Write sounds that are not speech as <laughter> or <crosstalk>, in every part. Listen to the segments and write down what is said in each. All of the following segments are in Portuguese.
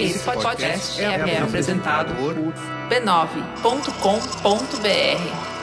Esse podcast é, é apresentado por b9.com.br.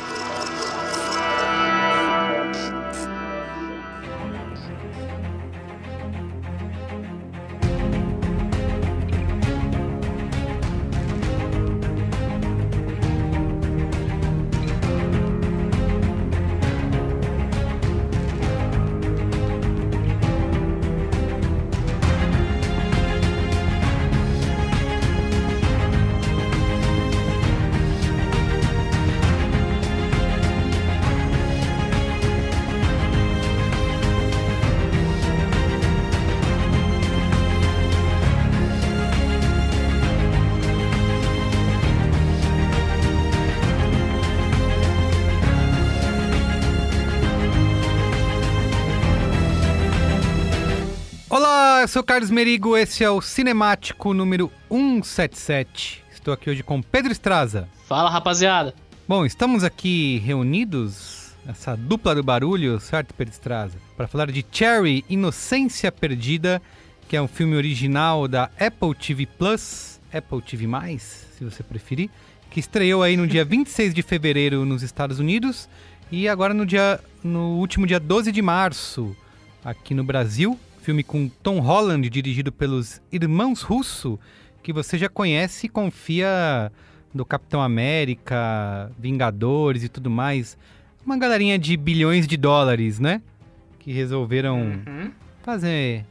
sou Carlos Merigo, esse é o Cinemático número 177. Estou aqui hoje com Pedro Estraza. Fala, rapaziada. Bom, estamos aqui reunidos, essa dupla do barulho, certo, Pedro Estraza? Para falar de Cherry, Inocência Perdida, que é um filme original da Apple TV Plus, Apple TV+, se você preferir, que estreou aí no dia <laughs> 26 de fevereiro nos Estados Unidos e agora no dia no último dia 12 de março aqui no Brasil filme com Tom Holland, dirigido pelos irmãos Russo, que você já conhece e confia do Capitão América, Vingadores e tudo mais. Uma galerinha de bilhões de dólares, né? Que resolveram uhum. fazer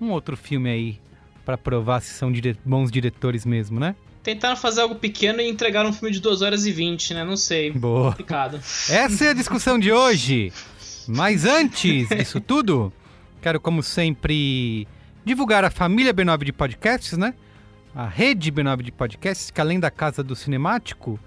um outro filme aí para provar se são dire bons diretores mesmo, né? Tentaram fazer algo pequeno e entregaram um filme de 2 horas e 20, né? Não sei. Boa. Complicado. Essa é a discussão de hoje. Mas antes disso tudo, Quero, como sempre, divulgar a família B9 de podcasts, né? A rede B9 de podcasts, que além da Casa do Cinemático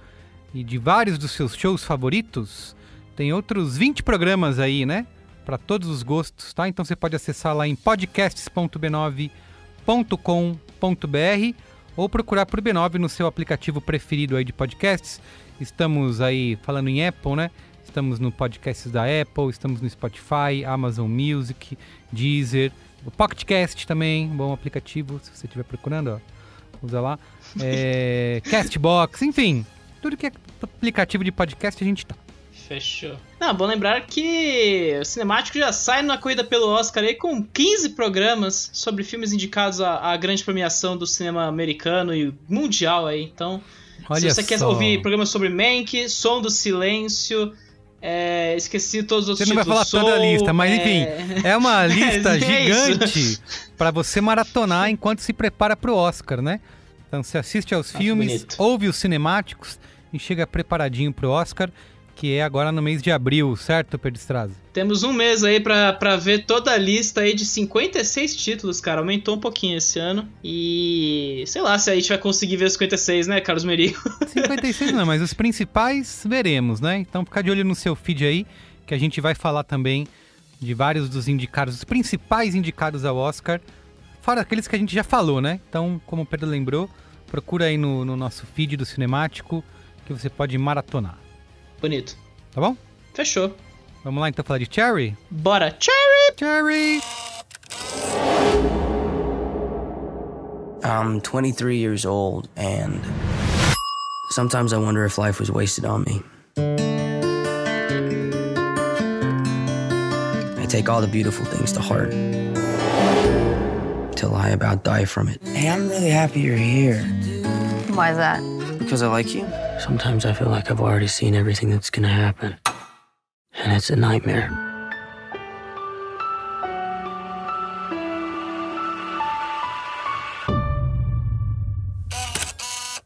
e de vários dos seus shows favoritos, tem outros 20 programas aí, né? Para todos os gostos, tá? Então você pode acessar lá em podcasts.b9.com.br ou procurar por B9 no seu aplicativo preferido aí de podcasts. Estamos aí falando em Apple, né? Estamos no podcast da Apple, estamos no Spotify, Amazon Music, Deezer, o PocketCast também, um bom aplicativo, se você estiver procurando, ó, usa lá. É, <laughs> Castbox, enfim, tudo que é aplicativo de podcast a gente tá. Fechou. Não, bom lembrar que o Cinemático já sai na corrida pelo Oscar aí com 15 programas sobre filmes indicados à, à grande premiação do cinema americano e mundial aí. Então, Olha se você só. quer ouvir programas sobre Mank, Som do Silêncio, é, esqueci todos os outros Você não vai falar Soul, toda a lista, mas é... enfim, é uma <laughs> lista é gigante para você maratonar enquanto se prepara para o Oscar, né? Então você assiste aos Acho filmes, bonito. ouve os cinemáticos e chega preparadinho para o Oscar que é agora no mês de abril, certo, Pedro Straza? Temos um mês aí para ver toda a lista aí de 56 títulos, cara. Aumentou um pouquinho esse ano. E sei lá se a gente vai conseguir ver os 56, né, Carlos Merigo? <laughs> 56 não, mas os principais veremos, né? Então fica de olho no seu feed aí, que a gente vai falar também de vários dos indicados, os principais indicados ao Oscar, fora aqueles que a gente já falou, né? Então, como o Pedro lembrou, procura aí no, no nosso feed do Cinemático que você pode maratonar. Bonito. Tá bom? Fechou. Vamos lá então falar de Cherry? Bora! Cherry! Cherry! I'm 23 years old and sometimes I wonder if life was wasted on me. I take all the beautiful things to heart till I about die from it. Hey, I'm really happy you're here. Why is that? Because I like you. Sometimes I feel like I've already seen everything that's gonna happen. And it's a nightmare.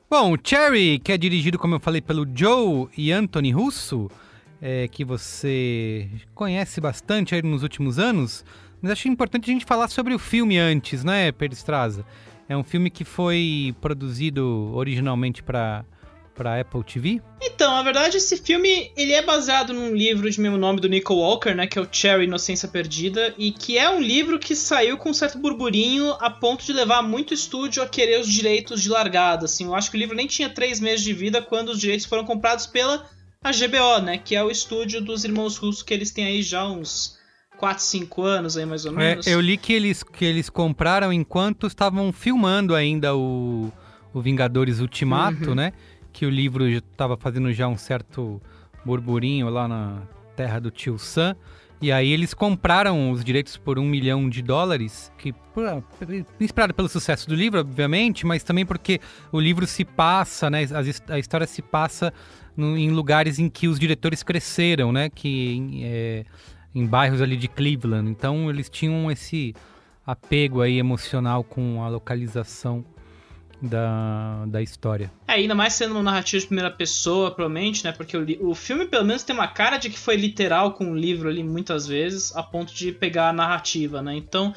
Bom, Cherry, que é dirigido, como eu falei, pelo Joe e Anthony Russo, é, que você conhece bastante aí nos últimos anos, mas acho importante a gente falar sobre o filme antes, né, Pedro Estraza? É um filme que foi produzido originalmente para para Apple TV? Então, na verdade, esse filme ele é baseado num livro de mesmo nome do Nico Walker, né, que é o Cherry Inocência Perdida, e que é um livro que saiu com um certo burburinho a ponto de levar muito estúdio a querer os direitos de largada. Assim, eu acho que o livro nem tinha três meses de vida quando os direitos foram comprados pela a GBO, né, que é o estúdio dos irmãos russos que eles têm aí já uns 4, 5 anos aí, mais ou É, menos. eu li que eles, que eles compraram enquanto estavam filmando ainda o, o Vingadores Ultimato, Uhum. né? Que o livro estava fazendo já um certo burburinho lá na terra do tio Sam. E aí eles compraram os direitos por um milhão de dólares, que inspirado pelo sucesso do livro, obviamente, mas também porque o livro se passa, né? A história se passa no- em lugares em que os diretores cresceram, né? Que é, em bairros ali de Cleveland. Então eles tinham esse apego aí emocional com a localização da, da história. É, ainda mais sendo uma narrativa de primeira pessoa, provavelmente, né? Porque o, o filme, pelo menos, tem uma cara de que foi literal com o livro ali, muitas vezes, a ponto de pegar a narrativa, né? Então,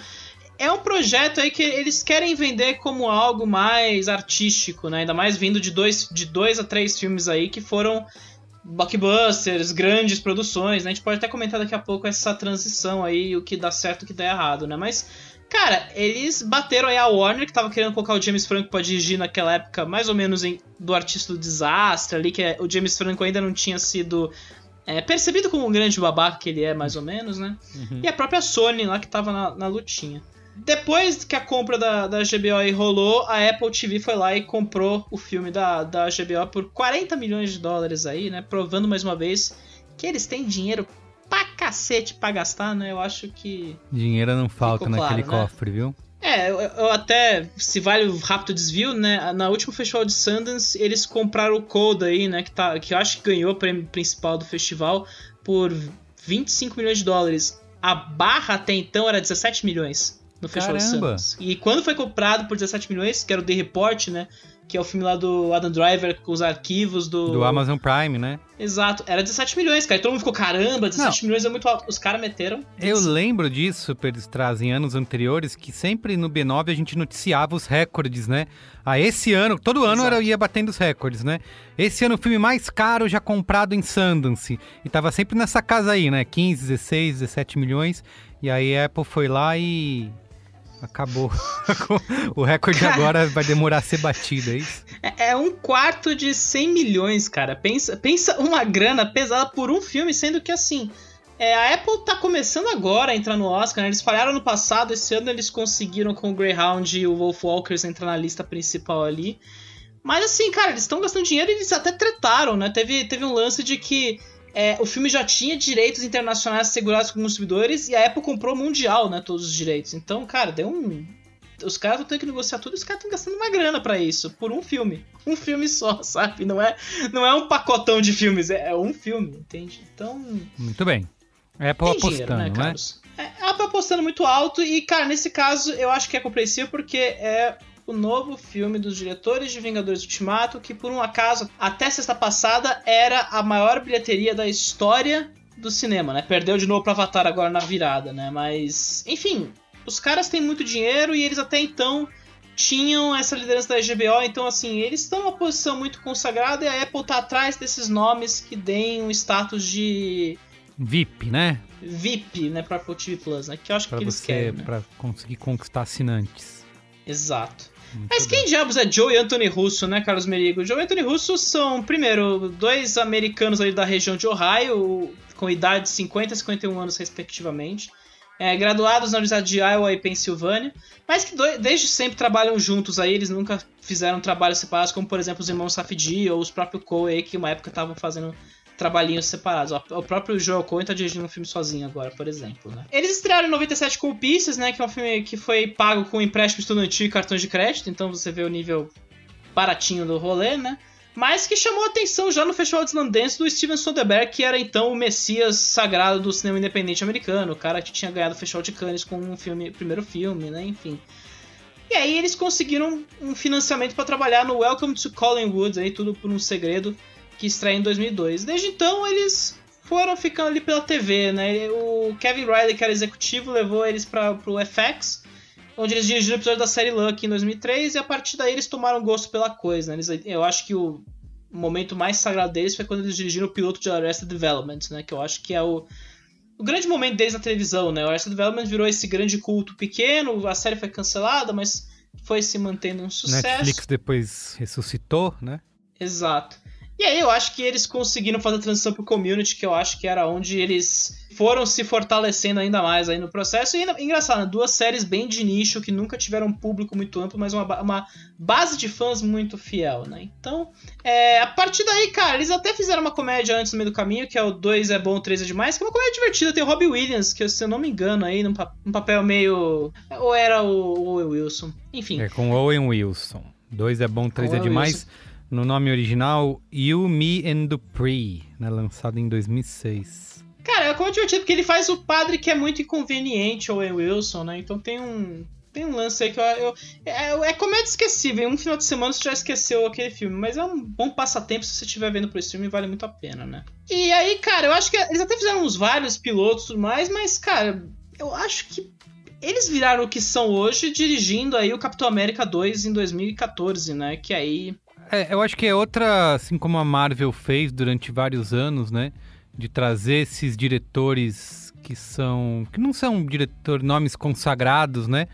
é um projeto aí que eles querem vender como algo mais artístico, né? Ainda mais vindo de dois, de dois a três filmes aí que foram blockbusters, grandes produções, né? A gente pode até comentar daqui a pouco essa transição aí, o que dá certo e o que dá errado, né? Mas Cara, eles bateram aí a Warner, que tava querendo colocar o James Franco pra dirigir naquela época, mais ou menos em- do Artista do Desastre ali, que é- o James Franco ainda não tinha sido é, percebido como um grande babaca que ele é, mais ou menos, né? E a própria Sony lá que tava na, na lutinha. Depois que a compra da, da GBO aí rolou, a Apple TV foi lá e comprou o filme da, da GBO por 40 milhões de dólares aí, né? Provando mais uma vez que eles têm dinheiro pra cacete pra gastar, né? Eu acho que Dinheiro não falta Ficou naquele claro, né? cofre, viu? é, eu, eu até, se vale o rápido desvio, né? Na última festival de Sundance, eles compraram o Coda aí, né? Que, tá, que eu acho que ganhou o prêmio principal do festival por 25 milhões de dólares. A barra até então era 17 milhões no festival de! Sundance. E quando foi comprado por 17 milhões, que era o The Report, né? Que é o filme lá do Adam Driver com os arquivos do. Do Amazon Prime, né? Exato, era 17 milhões, cara. E todo mundo ficou, caramba, 17 milhões é muito alto. Os caras meteram. Eu 25. lembro disso, eles trazem anos anteriores, que sempre no B9 a gente noticiava os recordes, né? Ah, esse ano, todo ano Exato. era, ia batendo os recordes, né? Esse ano o filme mais caro já comprado em Sundance. E tava sempre nessa casa aí, né? 15, 16, 17 milhões. E aí a Apple foi lá e. Acabou. <laughs> o recorde agora vai demorar a ser batido, é isso? É, é um quarto de 100 milhões, cara. Pensa, pensa uma grana pesada por um filme, sendo que assim. é, a Apple tá começando agora a entrar no Oscar, né? Eles falharam no passado, esse ano eles conseguiram com o Greyhound e o Wolf Walkers entrar na lista principal ali. Mas assim, cara, eles estão gastando dinheiro e eles até tretaram, né? Teve, teve um lance de que é, o filme já tinha direitos internacionais segurados com consumidores e a Apple comprou mundial, né? Todos os direitos. Então, cara, deu um. Os caras vão ter que negociar tudo e os caras estão gastando uma grana pra isso, por um filme. <laughs> Um filme só, sabe? Não é, não é um pacotão de filmes, é, é um filme, entende? Então. Muito bem. Apple Tem apostando, dinheiro, né, né? Carlos? É, a Apple apostando muito alto e, cara, nesse caso eu acho que é compreensível porque é o novo filme dos diretores de Vingadores Ultimato, que por um acaso, até sexta passada, era a maior bilheteria da história do cinema, né? Perdeu de novo pra Avatar agora na virada, né? Mas, enfim, os caras têm muito dinheiro e eles até então tinham essa liderança da GBO, então assim, eles estão numa posição muito consagrada e a Apple tá atrás desses nomes que deem um status de VIP, né? VIP, né, pra Apple TV Plus, né? Que eu acho Pra que eles você, querem, né? pra conseguir conquistar assinantes. Exato. Muito Mas bem. quem diabos é Joe e Anthony Russo, né, Carlos Merigo? Joe e Anthony Russo são, primeiro, dois americanos ali da região de Ohio, com idade de 50 e 51 anos, respectivamente. É, graduados na Universidade de Iowa e Pensilvânia, mas que do- desde sempre trabalham juntos aí, eles nunca fizeram trabalhos separados, como por exemplo os irmãos Safdie ou os próprios Coe aí, que uma época estavam fazendo trabalhinhos separados. O próprio Joel Cohen tá dirigindo um filme sozinho agora, por exemplo, né? Eles estrearam em 97 com o Pieces, né? Que é um filme que foi pago com empréstimo estudantil e cartões de crédito, então você vê o nível baratinho do rolê, né? Mas que chamou atenção já no Festival de Sundance do Steven Soderbergh, que era então o messias sagrado do cinema independente americano, o cara que tinha ganhado o Festival de Cannes com um filme, primeiro filme, né? Enfim. E aí eles conseguiram um financiamento para trabalhar no Welcome to Collinwood, aí tudo por um segredo, que estreia em 2002. Desde então eles foram ficando ali pela TV, né? O Kevin Riley, que era executivo, levou eles para pro FX, onde eles dirigiram o episódio da série Lucky em 2003 e a partir daí eles tomaram gosto pela coisa, né? Eles, eu acho que o momento mais sagrado deles foi quando eles dirigiram o piloto de Arrested Development, né? Que eu acho que é o o grande momento deles na televisão, né? O Arrested Development virou esse grande culto pequeno, a série foi cancelada, mas foi se mantendo um sucesso. Netflix depois ressuscitou, né? Exato. E aí eu acho que eles conseguiram fazer a transição pro community, que eu acho que era onde eles foram se fortalecendo ainda mais aí no processo. E engraçado, né? duas séries bem de nicho que nunca tiveram um público muito amplo, mas uma, uma base de fãs muito fiel, né? Então, é, a partir daí, cara, eles até fizeram uma comédia antes no meio do caminho, que é o 2 é bom, 3 é demais, que é uma comédia divertida. Tem o Robbie Williams, que se eu não me engano aí, num, num papel meio. Ou era o Owen Wilson. Enfim. É com Owen Wilson. 2 é bom, 3 é demais. Wilson no nome original You, Me and Dupree, né, lançado em 2006. Cara, é como divertido, porque ele faz o padre que é muito inconveniente, Owen Wilson, né? Então tem um, tem um lance aí que eu. eu é, é comédia esquecível. Em um final de semana você já esqueceu aquele filme. Mas é um bom passatempo se você estiver vendo pro streaming, vale muito a pena, né? E aí, cara, eu acho que eles até fizeram uns vários pilotos e tudo mais, mas, cara, eu acho que eles viraram o que são hoje dirigindo aí o Capitão América 2 em 2014, né? Que aí é, eu acho que é outra, assim como a Marvel fez durante vários anos, né? De trazer esses diretores que são. que não são diretor nomes consagrados, né?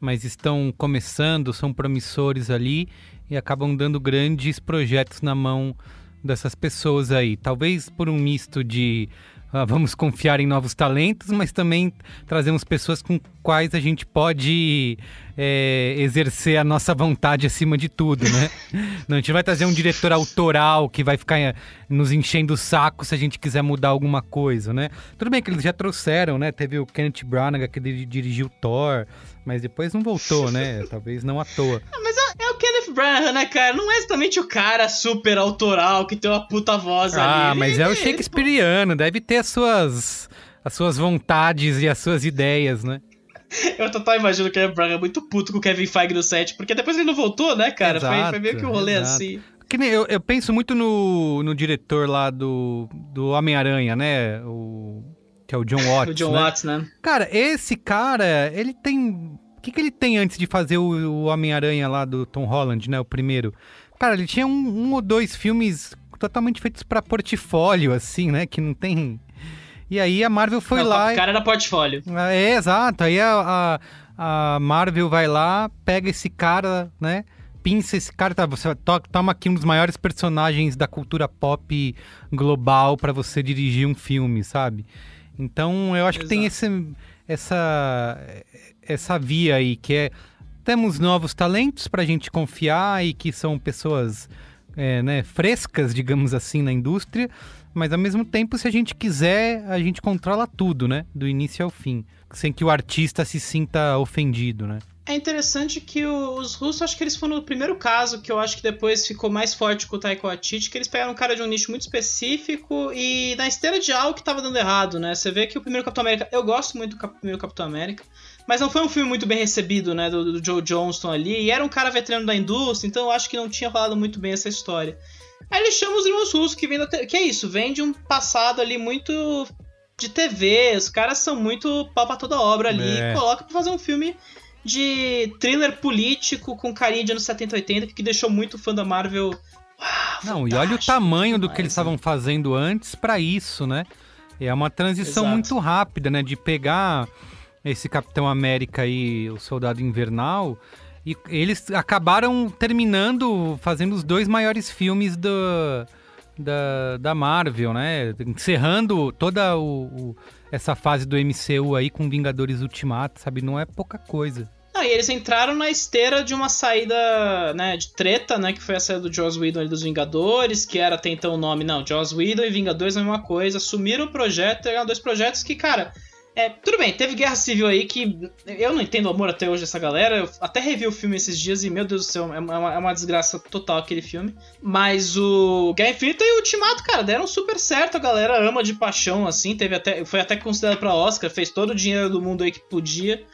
Mas estão começando, são promissores ali e acabam dando grandes projetos na mão dessas pessoas aí. Talvez por um misto de uh, vamos confiar em novos talentos, mas também trazemos pessoas com quais a gente pode é, exercer a nossa vontade acima de tudo, né? <laughs> Não, a gente vai trazer um diretor autoral que vai ficar eh, nos enchendo o saco se a gente quiser mudar alguma coisa, né? Tudo bem que eles já trouxeram, né? Teve o Kenneth Branagh que dirigiu Thor, mas depois não voltou, né? <laughs> Talvez não à toa. Ah, mas é, é, o Kenneth Branagh, né, cara? Não é exatamente o cara super autoral que tem uma puta voz ah, ali. Ah, mas é o Shakespeareano, deve ter as suas as suas vontades e as suas ideias, né? Eu total imagino que o Braga é muito puto com o Kevin Feige no set, porque depois ele não voltou, né, cara? Exato, foi, foi meio que um rolê exato. assim. Que nem, eu, eu penso muito no, no diretor lá do, do Homem-Aranha, né? O, que é o John <laughs> Watts. o John né? Watts, né? Cara, esse cara, ele tem. O que, que ele tem antes de fazer o, o Homem-Aranha lá do Tom Holland, né? O primeiro. Cara, ele tinha um, um ou dois filmes totalmente feitos para portfólio, assim, né? Que não tem e aí a Marvel foi Não, lá. O cara era portfólio. É, exato. Aí a, a, a, Marvel vai lá, pega esse cara, né? Pinça esse cara, tá, você toma aqui um dos maiores personagens da cultura pop global para você dirigir um filme, sabe? Então eu acho Exato. que tem esse, essa, essa via aí, que é temos novos talentos para a gente confiar e que são pessoas é, né, frescas, digamos assim, na indústria, mas ao mesmo tempo, se a gente quiser, a gente controla tudo, né? Do início ao fim. Sem que o artista se sinta ofendido, né? É interessante que os russos, acho que eles foram o primeiro caso que eu acho que depois ficou mais forte com o Taiko Waititi, que eles pegaram um cara de um nicho muito específico e na esteira de algo que tava dando errado, né? Você vê que o primeiro Capitão América, eu gosto muito do primeiro Capitão América, mas não foi um filme muito bem recebido, né, do, do Joe Johnston ali, e era um cara veterano da indústria, então eu acho que não tinha rolado muito bem essa história. Aí ele chama os irmãos russos, que vem da que é isso, vem de um passado ali muito de TV, os caras são muito pau pra toda obra ali, é. e coloca pra fazer um filme de thriller político com carinha de anos 70 80 que deixou muito fã da Marvel. Não, e olha o tamanho do que eles estavam fazendo antes para isso, né? É uma transição Exato. muito rápida, né? De pegar esse Capitão América aí, o Soldado Invernal, e eles acabaram terminando fazendo os dois maiores filmes do, da, da Marvel, né? Encerrando toda o, o, essa fase do MCU aí com Vingadores Ultimato, sabe? Não é pouca coisa. Ah, e eles entraram na esteira de uma saída, né, de treta, né, que foi a saída do Joss Whedon e dos Vingadores, que era até então o nome, não, Joss Whedon e Vingadores é a mesma coisa, assumiram o projeto, eram dois projetos que, cara, é, tudo bem, teve Guerra Civil aí que eu não entendo o amor até hoje dessa galera. Eu até revi o filme esses dias e, meu Deus do céu, é uma, é uma desgraça total aquele filme. Mas o Guerra Infinita e o Ultimato, cara, deram super certo. A galera ama de paixão, assim. Teve até, foi até considerado pra Oscar, fez todo o dinheiro do mundo aí que podia.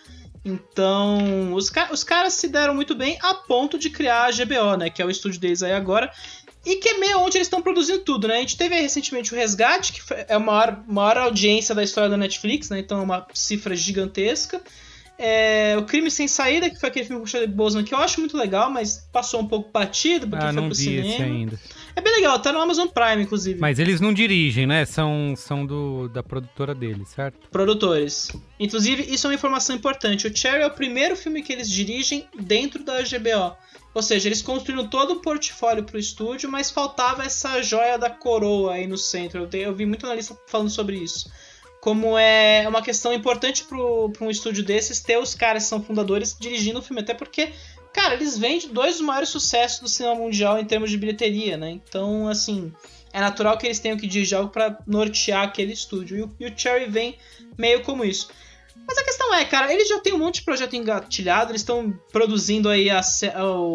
Então, os, os caras se deram muito bem a ponto de criar a GBO, né? Que é o estúdio deles aí agora. E que é meio onde eles estão produzindo tudo, né? A gente teve recentemente o Resgate, que é a maior, maior audiência da história da Netflix, né? Então é uma cifra gigantesca. É, o Crime Sem Saída, que foi aquele filme com o Charlie Boseman, que eu acho muito legal, mas passou um pouco batido, porque ah, foi pro cinema. ainda. É bem legal, tá no Amazon Prime, inclusive. Mas eles não dirigem, né? São, são do, da produtora deles, certo? Produtores. Inclusive, isso é uma informação importante. O Cherry é o primeiro filme que eles dirigem dentro da HBO. Ou seja, eles construíram todo o portfólio pro estúdio, mas faltava essa joia da coroa aí no centro. Eu, te- eu vi muito analista falando sobre isso. Como é uma questão importante pro, pra um estúdio desses ter os caras que são fundadores dirigindo o filme. Até porque, cara, eles vêm de dois dos maiores sucessos do cinema mundial em termos de bilheteria, né? Então, assim, é natural que eles tenham que dirigir algo pra nortear aquele estúdio. E o, e o Cherry vem meio como isso. Mas a questão é, cara, eles já têm um monte de projeto engatilhado, eles estão produzindo aí a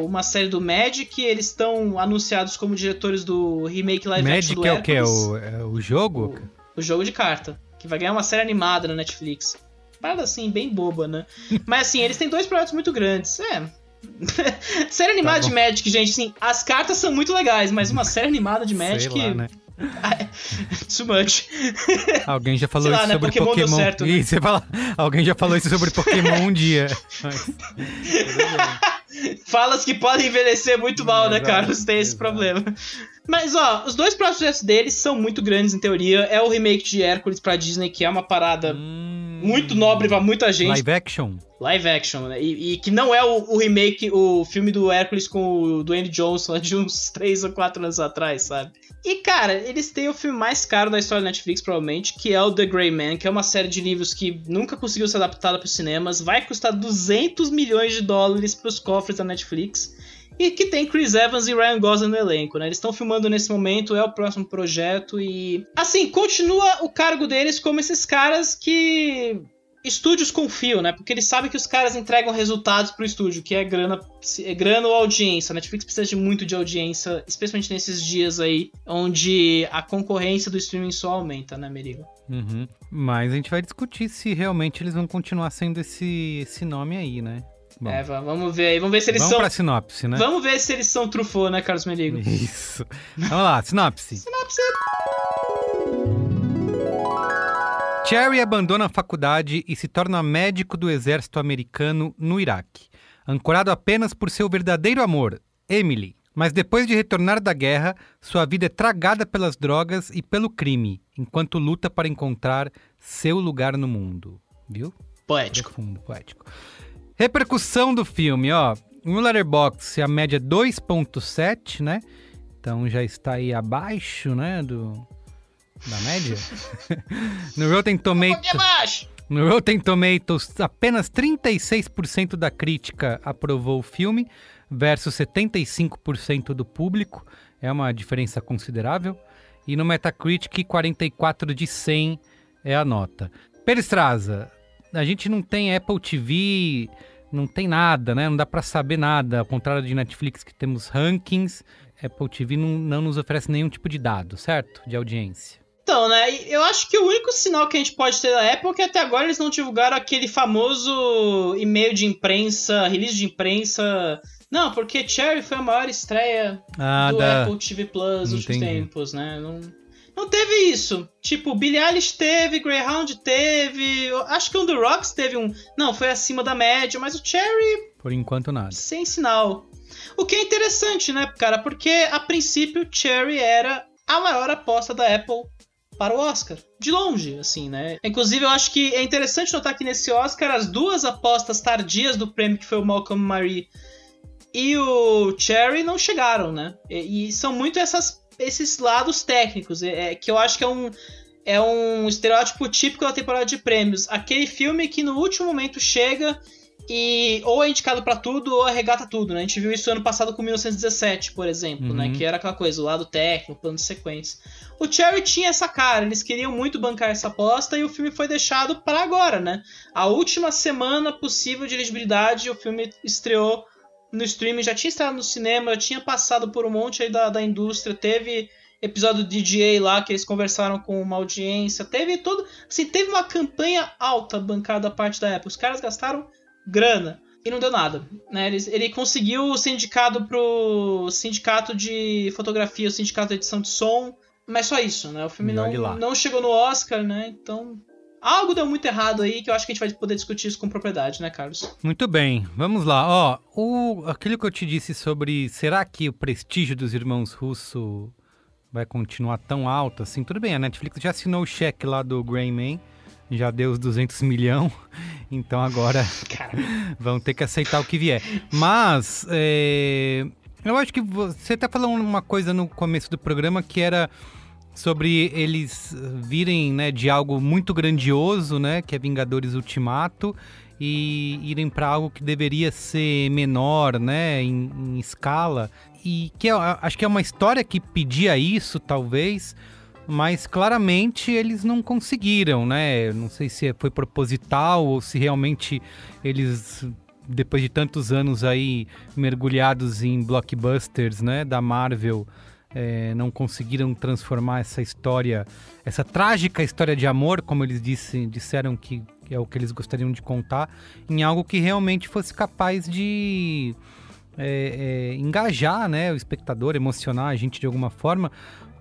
uma série do Magic, eles estão anunciados como diretores do remake live action Magic do é o que? É o, é o jogo? o jogo de carta, que vai ganhar uma série animada na Netflix. Parada assim, bem boba, né? Mas assim, eles têm dois projetos muito grandes. É. <laughs> série animada Tá de Magic, gente, assim, as cartas são muito legais, mas uma série animada de Magic. Sei lá, né? <laughs> Too much. <laughs> Alguém já falou lá, isso né? sobre Pokémon Pokémon. certo, né? Ih, você fala... Alguém já falou isso sobre Pokémon um dia. Mas- Falas que podem envelhecer muito mal, né, Exato, Carlos? Tem esse exato. problema. Mas, ó, os dois projetos deles são muito grandes, em teoria. É o remake de Hércules pra Disney, que é uma parada Hum, muito nobre pra muita gente. Live action? Live action, né? E, e que não é o, o remake, o filme do Hércules com o Dwayne Johnson de uns <laughs> 3 ou 4 anos atrás, sabe? E, cara, eles têm o filme mais caro da história da Netflix, provavelmente, que é o The Grey Man, que é uma série de livros que nunca conseguiu ser adaptada para os cinemas, vai custar 200 milhões de dólares pros cofres da Netflix, e que tem Chris Evans e Ryan Gosling no elenco, né? Eles estão filmando nesse momento, é o próximo projeto, e... Assim, continua o cargo deles como esses caras que estúdios confiam, né? Porque eles sabem que os caras entregam resultados pro estúdio, que é grana, é grana ou audiência. A Netflix precisa de muito de audiência, especialmente nesses dias aí, onde a concorrência do streaming só aumenta, né, Merigo? Uhum. Mas a gente vai discutir se realmente eles vão continuar sendo esse, esse nome aí, né? Bom, É, va- vamos ver aí, vamos ver se eles vamos são. pra sinopse, né? Vamos ver se eles são trufô, né, Carlos Merigo? Isso. Vamos lá, sinopse. Sinopse. Cherry abandona a faculdade e se torna médico do exército americano no Iraque, ancorado apenas por seu verdadeiro amor, Emily. Mas depois de retornar da guerra, sua vida é tragada pelas drogas e pelo crime, enquanto luta para encontrar seu lugar no mundo. Viu? Poético. Profundo, poético. Repercussão do filme, ó. No Letterboxd, a média é 2.7, né? Então já está aí abaixo, né, do da média. <laughs> no Rotten Tomatoes, no Rotten Tomatoes, apenas 36% da crítica aprovou o filme versus 75% do público. É uma diferença considerável. E no Metacritic, 44 de 100 é a nota. Peristraza, a gente não tem Apple TV, não tem nada, né? Não dá pra saber nada. Ao contrário de Netflix, que temos rankings, Apple TV não, não nos oferece nenhum tipo de dado, certo? De audiência. Então, né, eu acho que o único sinal que a gente pode ter da Apple é que até agora eles não divulgaram aquele famoso e-mail de imprensa, release de imprensa. Não, porque Cherry foi a maior estreia Ah, do da... Apple TV Plus nos últimos tempos, né? Não, não teve isso. Tipo, Billie Eilish teve, Greyhound teve, acho que o The Rocks teve um... Não, foi acima da média, mas o Cherry Por enquanto, nada. sem sinal. O que é interessante, né, cara? Porque a princípio Cherry era a maior aposta da Apple para o Oscar. De longe, assim, né? Inclusive, eu acho que é interessante notar que nesse Oscar as duas apostas tardias do prêmio, que foi o Malcolm Marie e o Cherry, não chegaram, né? E, e são muito essas, esses lados técnicos, é, é, que eu acho que é um. É um estereótipo típico da temporada de prêmios. Aquele filme que no último momento chega e ou é indicado pra tudo ou arregata tudo, né? A gente viu isso ano passado com 1917, por exemplo, né? Uhum. Que era aquela coisa, o lado técnico, o plano de sequência. O Cherry tinha essa cara, eles queriam muito bancar essa aposta e o filme foi deixado para agora, né? A última semana possível de elegibilidade, o filme estreou no streaming, já tinha estreado no cinema, já tinha passado por um monte aí da, da indústria, teve episódio do DJ lá que eles conversaram com uma audiência, teve todo, assim, teve uma campanha alta bancada da parte da Apple. Os caras gastaram grana e não deu nada, né? Ele, ele conseguiu ser indicado pro sindicato de fotografia, o sindicato de edição de som, mas só isso, né? O filme não, não chegou no Oscar, né? Então algo deu muito errado aí que eu acho que a gente vai poder discutir isso com propriedade, né, Carlos? Muito bem, vamos lá. Ó, o, aquilo que eu te disse sobre será que o prestígio dos irmãos Russo vai continuar tão alto assim? Tudo bem, a Netflix já assinou o cheque lá do Grey Man, já deu os 200 <laughs> milhão, então agora <laughs> vão ter que aceitar o que vier. Mas, é, eu acho que você até falou uma coisa no começo do programa que era sobre eles virem né, de algo muito grandioso, né, que é Vingadores Ultimato, e irem para algo que deveria ser menor, né, em, em escala, e que é, acho que é uma história que pedia isso, talvez, mas claramente eles não conseguiram, né? Não sei se foi proposital ou se realmente eles depois de tantos anos aí mergulhados em blockbusters, né, da Marvel, é, não conseguiram transformar essa história, essa trágica história de amor, como eles disse, disseram que é o que eles gostariam de contar, em algo que realmente fosse capaz de é, é, engajar, né, o espectador, emocionar a gente de alguma forma,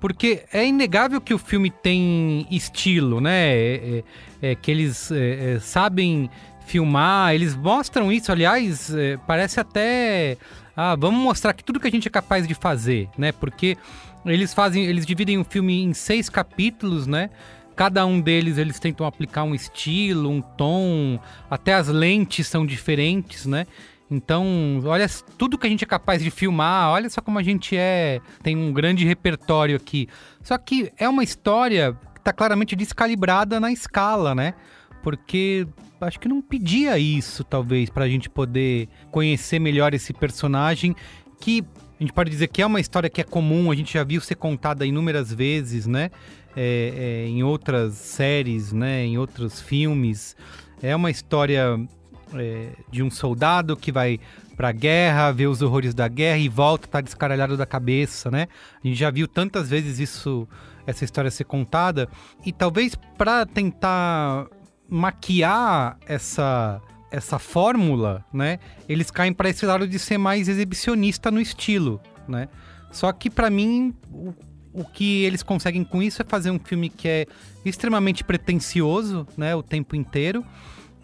porque é inegável que o filme tem estilo, né? É, é, é que eles é, é, sabem filmar, eles mostram isso, aliás, parece até. Ah, vamos mostrar que tudo que a gente é capaz de fazer, né? Porque eles fazem, eles dividem o filme em seis capítulos, né? Cada um deles eles tentam aplicar um estilo, um tom, até as lentes são diferentes, né? Então, olha tudo que a gente é capaz de filmar, olha só como a gente é, tem um grande repertório aqui. Só que é uma história que está claramente descalibrada na escala, né? Porque acho que não pedia isso, talvez, para a gente poder conhecer melhor esse personagem que a gente pode dizer que é uma história que é comum, a gente já viu ser contada inúmeras vezes, né? É, é, em outras séries, né? Em outros filmes. É uma história é, de um soldado que vai pra guerra, vê os horrores da guerra e volta, tá descaralhado da cabeça, né? A gente já viu tantas vezes isso, essa história ser contada, e talvez para tentar maquiar essa essa fórmula, né? Eles caem para esse lado de ser mais exibicionista no estilo, né? Só que para mim o, o que eles conseguem com isso é fazer um filme que é extremamente pretensioso, né, o tempo inteiro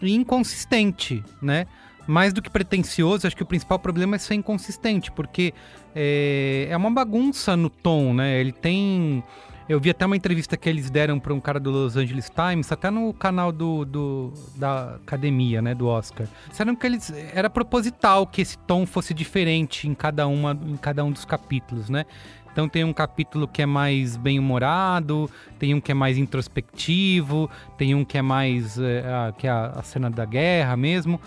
e inconsistente, né? Mais do que pretencioso, acho que o principal problema é ser inconsistente, porque é, é uma bagunça no tom, né? Ele tem. Eu vi até uma entrevista que eles deram para um cara do Los Angeles Times, até no canal do, do, da academia, né, do Oscar. Disseram que eles era proposital que esse tom fosse diferente em cada uma, em cada um dos capítulos, né? Então tem um capítulo que é mais bem-humorado, tem um que é mais introspectivo, tem um que é mais é, a, que é a, cena da guerra mesmo.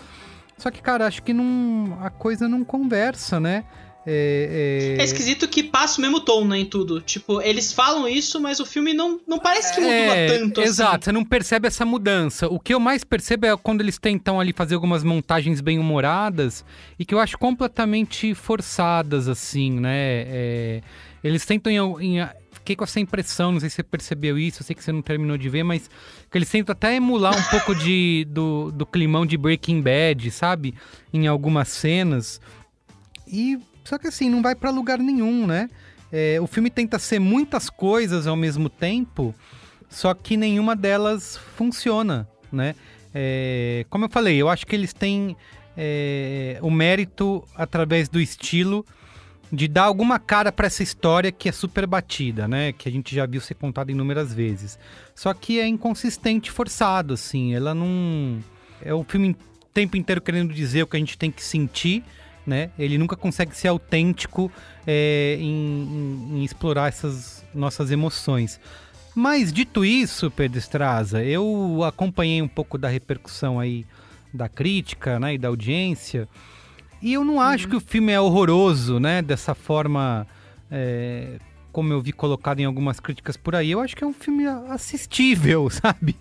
Só que, cara, acho que não, a coisa não conversa, né? É, é... é, esquisito que passa o mesmo tom, né, em tudo. Tipo, eles falam isso, mas o filme não, não parece que muda é, tanto exato, assim. Exato, você não percebe essa mudança. O que eu mais percebo é quando eles tentam ali fazer algumas montagens bem humoradas e que eu acho completamente forçadas, assim, né? É, eles tentam em, em fiquei com essa impressão, não sei se você percebeu isso, eu sei que você não terminou de ver, mas que eles tentam até emular um <laughs> pouco de, do, do climão de Breaking Bad, sabe? Em algumas cenas. E só que assim, não vai para lugar nenhum, né? É, o filme tenta ser muitas coisas ao mesmo tempo, só que nenhuma delas funciona, né? É, como eu falei, eu acho que eles têm é, o mérito através do estilo de dar alguma cara para essa história que é super batida, né? Que a gente já viu ser contada inúmeras vezes. Só que é inconsistente, forçado, assim. Ela não. É o filme o tempo inteiro querendo dizer o que a gente tem que sentir, né? Ele nunca consegue ser autêntico é, em, em, em, explorar essas nossas emoções. Mas dito isso, Pedro Estraza, eu acompanhei um pouco da repercussão aí da crítica, né, e da audiência. E eu não acho uhum. que o filme é horroroso, né? Dessa forma, é, como eu vi colocado em algumas críticas por aí. Eu acho que é um filme assistível, <laughs> sabe?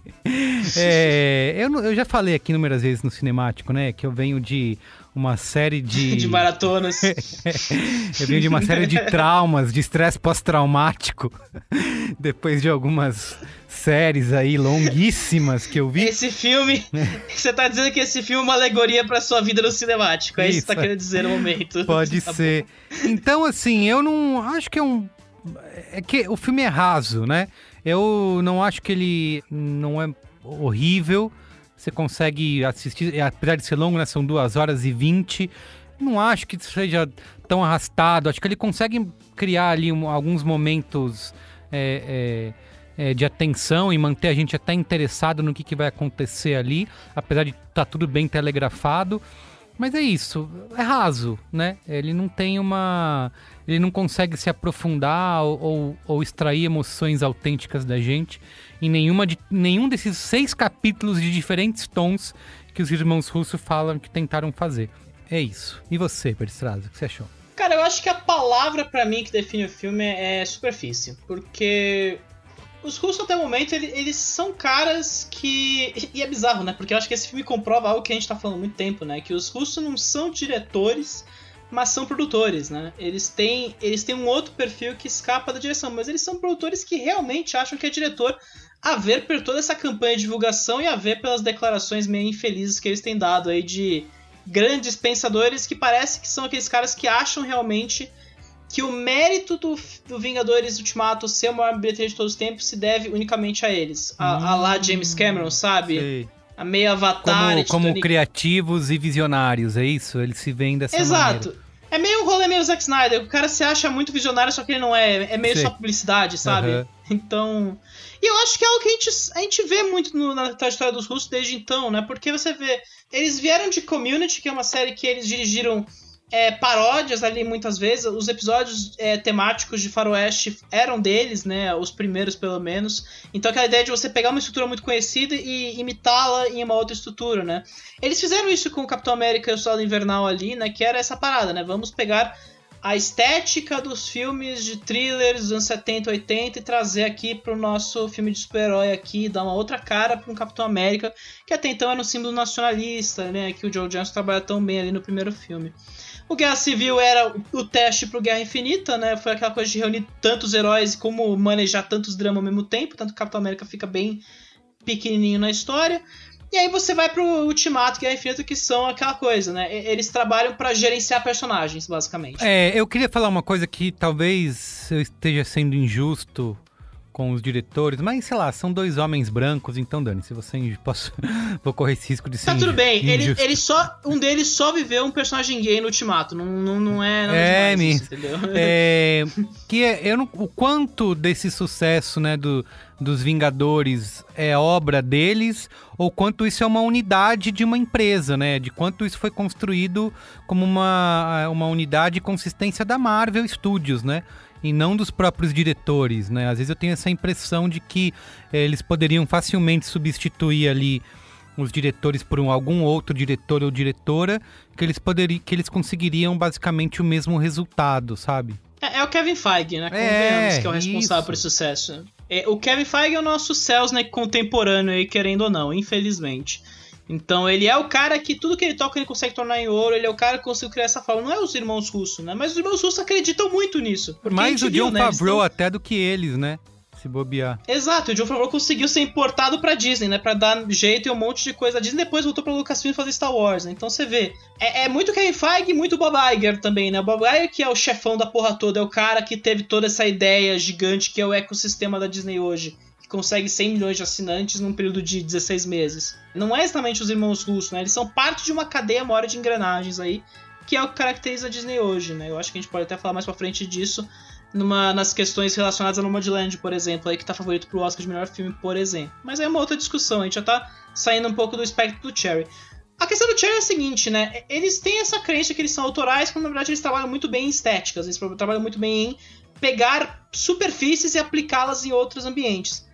É, eu, eu já falei aqui inúmeras vezes no Cinemático, né? Que eu venho de uma série de. <laughs> de maratonas. <laughs> eu venho de uma série de traumas, de estresse pós-traumático. Depois de algumas séries aí longuíssimas que eu vi. Esse filme. você tá dizendo que esse filme é uma alegoria pra sua vida no cinemático. É isso, isso que você tá querendo dizer no momento. Pode tá ser. Bom. Então, assim, eu não. Acho que é um. É que o filme é raso, né? Eu não acho que ele não é horrível você consegue assistir, apesar de ser longo, né, são duas horas e vinte. Não acho que seja tão arrastado. Acho que ele consegue criar ali um, alguns momentos é, é, é, de atenção e manter a gente até interessado no que, que vai acontecer ali, apesar de estar tá tudo bem telegrafado. Mas é isso, é raso, né? Ele não tem uma. Ele não consegue se aprofundar ou, ou, ou extrair emoções autênticas da gente em nenhuma de, nenhum desses seis capítulos de diferentes tons que os irmãos russos falam que tentaram fazer. É isso. E você, Peristrazo, o que você achou? Cara, eu acho que a palavra para mim que define o filme é superfície. Porque os russos até o momento, eles, eles, são caras que. E é bizarro, né? Porque eu acho que esse filme comprova algo que a gente tá falando há muito tempo, né? Que os russos não são diretores, mas são produtores, né? Eles têm, eles têm um outro perfil que escapa da direção, mas eles são produtores que realmente acham que é diretor a ver por toda essa campanha de divulgação e a ver pelas declarações meio infelizes que eles têm dado aí de grandes pensadores que parece que são aqueles caras que acham realmente que o mérito do, do Vingadores Ultimato ser o maior bilheteria de todos os tempos se deve unicamente a eles. A, hum, a lá James Cameron, sabe? Sei. A meio avatar. Como, como criativos e visionários, é isso? Eles se veem dessa Exato. maneira. É meio um rolê meio Zack Snyder. O cara se acha muito visionário, só que ele não é. É meio Sim. só publicidade, sabe? Uhum. Então. E eu acho que é algo que a gente, a gente vê muito no, na trajetória dos russos desde então, né? Porque você vê. Eles vieram de Community, que é uma série que eles dirigiram é, paródias ali muitas vezes. Os episódios é, temáticos de Faroeste eram deles, né? Os primeiros, pelo menos. Então aquela ideia de você pegar uma estrutura muito conhecida e imitá-la em uma outra estrutura, né? Eles fizeram isso com o Capitão América e o Soldado Invernal ali, né? Que era essa parada, né? Vamos pegar a estética dos filmes de thrillers dos anos 70, 80 e trazer aqui pro nosso filme de super-herói aqui, dar uma outra cara um Capitão América, que até então era um símbolo nacionalista, né? Que o Joe Jones trabalha tão bem ali no primeiro filme. O Guerra Civil era o teste pro Guerra Infinita, né? Foi aquela coisa de reunir tantos heróis e como manejar tantos dramas ao mesmo tempo. Tanto que Capitão América fica bem pequenininho na história. E aí você vai pro Ultimato, Guerra Infinita, que são aquela coisa, né? Eles trabalham para gerenciar personagens, basicamente. É, eu queria falar uma coisa que talvez eu esteja sendo injusto com os diretores, mas sei lá, são dois homens brancos, então Dani, se você posso vou correr esse risco de ser Tá tudo bem, ele, ele só um deles só viveu um personagem gay no Ultimato, não, não, não é nada é, demais, isso, entendeu? <laughs> É, que é, eu não, o quanto desse sucesso, né, do, dos Vingadores é obra deles ou quanto isso é uma unidade de uma empresa, né? De quanto isso foi construído como uma, uma unidade de consistência da Marvel Studios, né? E não dos próprios diretores, né? Às vezes eu tenho essa impressão de que eh, eles poderiam facilmente substituir ali os diretores por um, algum outro diretor ou diretora, que eles poderiam, que eles conseguiriam basicamente o mesmo resultado, sabe? É, é o Kevin Feige, né? Convenhamos é, que é o responsável isso. por sucesso. É, o Kevin Feige é o nosso Selznick contemporâneo aí, querendo ou não, infelizmente. Então ele é o cara que tudo que ele toca ele consegue tornar em ouro, ele é o cara que conseguiu criar essa forma. Não é os irmãos russos, né? Mas os irmãos russos acreditam muito nisso. Mais o John né? Favreau estão... até do que eles, né? Se bobear. Exato, o John Favreau conseguiu ser importado pra Disney, né? Pra dar jeito e um monte de coisa. A Disney depois voltou pra Lucasfilm fazer Star Wars, né? Então você vê. É, é muito Kevin Feige e muito Bob Iger também, né? O Bob Iger que é o chefão da porra toda, é o cara que teve toda essa ideia gigante que é o ecossistema da Disney hoje consegue 100 milhões de assinantes num período de 16 meses. Não é exatamente os irmãos russos, né? Eles são parte de uma cadeia maior de engrenagens aí, que é o que caracteriza a Disney hoje, né? Eu acho que a gente pode até falar mais pra frente disso numa, nas questões relacionadas a Nomadland, por exemplo, aí que tá favorito pro Oscar de melhor filme, por exemplo. Mas é uma outra discussão, a gente já tá saindo um pouco do espectro do Cherry. A questão do Cherry é a seguinte, né? Eles têm essa crença que eles são autorais, quando na verdade eles trabalham muito bem em estéticas, eles trabalham muito bem em pegar superfícies e aplicá-las em outros ambientes.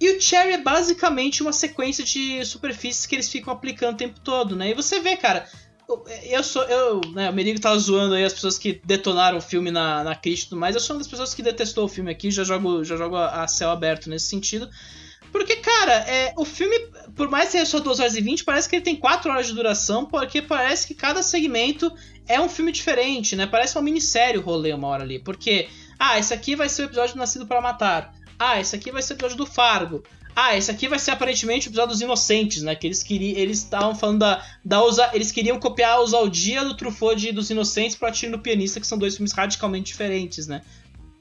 E o Cherry é basicamente uma sequência de superfícies que eles ficam aplicando o tempo todo, né? E você vê, cara, eu sou. Eu, né, o Merigo tava zoando aí as pessoas que detonaram o filme na, na crítica tudo mais. Eu sou uma das pessoas que detestou o filme aqui, já jogo, já jogo a, a céu aberto nesse sentido. Porque, cara, é, o filme, por mais que seja só 2 horas e 20, parece que ele tem 4 horas de duração, porque parece que cada segmento é um filme diferente, né? Parece uma minissérie o rolê uma hora ali. Porque, ah, esse aqui vai ser o episódio Nascido para Matar. Ah, esse aqui vai ser o episódio do Fargo. Ah, esse aqui vai ser aparentemente o episódio dos Inocentes, né? Que eles queriam. Eles estavam falando da. da usa, eles queriam copiar a ousadia do Truffaut de, dos Inocentes pro Atiro no Pianista, que são dois filmes radicalmente diferentes, né?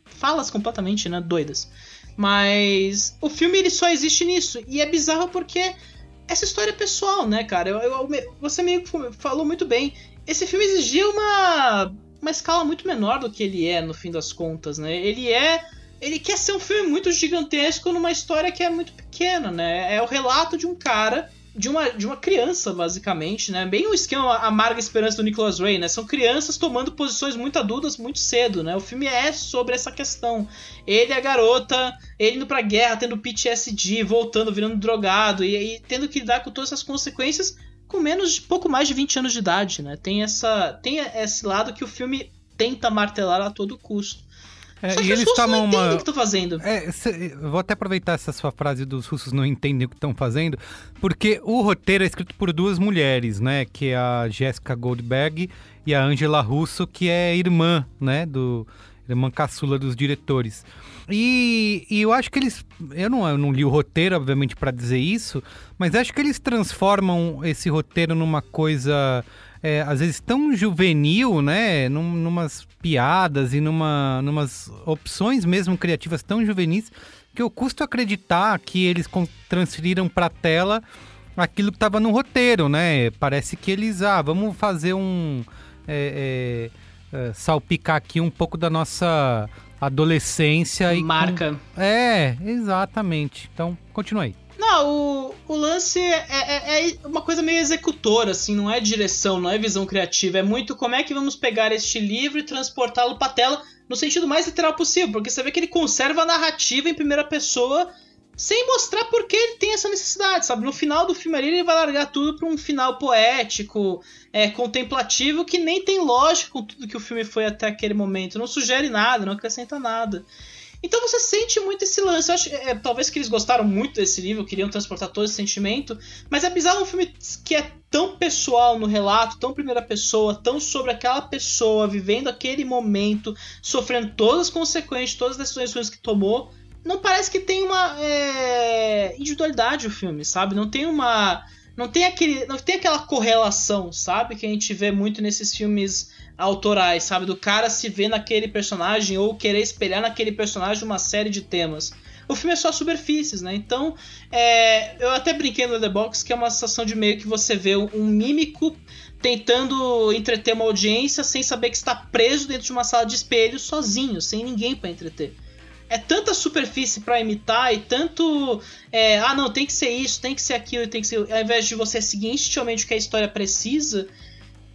Falas completamente, né? Doidas. Mas o filme ele só existe nisso. E é bizarro porque essa história é pessoal, né, cara? Eu, eu, você meio que falou muito bem. Esse filme exigia uma, uma escala muito menor do que ele é, no fim das contas, né? Ele é ele quer ser um filme muito gigantesco numa história que é muito pequena, né? É o relato de um cara de uma, de uma criança, basicamente, né? Bem o esquema Amarga Esperança do Nicholas Ray, né? São crianças tomando posições muito adultas muito cedo, né? O filme é sobre essa questão. Ele e a garota, ele indo pra guerra, tendo PTSD, voltando, virando drogado e, e tendo que lidar com todas essas consequências com menos de pouco mais de 20 anos de idade, né? Tem essa tem esse lado que o filme tenta martelar a todo custo. É, e eles tomam uma. o que estão fazendo. É, cê- vou até aproveitar essa sua frase dos russos não entendem o que estão fazendo, porque o roteiro é escrito por duas mulheres, né? Que é a Jessica Goldberg e a Angela Russo, que é irmã, né? Do irmã caçula dos diretores. E, e eu acho que eles. Eu não, eu não li o roteiro, obviamente, para dizer isso, mas acho que eles transformam esse roteiro numa coisa. É, às vezes tão juvenil, né? Num, numas piadas e numa, numas opções mesmo criativas tão juvenis que eu custo acreditar que eles transferiram pra tela aquilo que estava no roteiro, né? Parece que eles, ah, vamos fazer um. é, é, é, salpicar aqui um pouco da nossa adolescência e. com- Marca. É, exatamente. Então, continua aí. Não, o, o lance é, é- é uma coisa meio executora, assim, não é direção, não é visão criativa. É muito como é que vamos pegar este livro e transportá-lo pra tela no sentido mais literal possível, porque você vê que ele conserva a narrativa em primeira pessoa sem mostrar por que ele tem essa necessidade, sabe? No final do filme ali ele vai largar tudo pra um final poético, é, contemplativo, que nem tem lógica com tudo que o filme foi até aquele momento. Não sugere nada, não acrescenta nada. Então você sente muito esse lance. Eu acho, é, talvez que eles gostaram muito desse livro, queriam transportar todo esse sentimento. Mas é bizarro um filme que é tão pessoal no relato, tão primeira pessoa, tão sobre aquela pessoa vivendo aquele momento, sofrendo todas as consequências, todas as decisões que tomou. Não parece que tem uma é, individualidade o filme, sabe? Não tem uma. Não tem, aquele, não tem aquela correlação, sabe? Que a gente vê muito nesses filmes autorais, sabe? Do cara se ver naquele personagem ou querer espelhar naquele personagem uma série de temas. O filme é só superfícies, né? Então, é, eu até brinquei no The Box que é uma sensação de meio que você vê um mímico tentando entreter uma audiência sem saber que está preso dentro de uma sala de espelho sozinho, sem ninguém para entreter. É tanta superfície para imitar e tanto. é, ah, não, tem que ser isso, tem que ser aquilo, tem que ser. Ao invés de você seguir instintivamente o que a história precisa,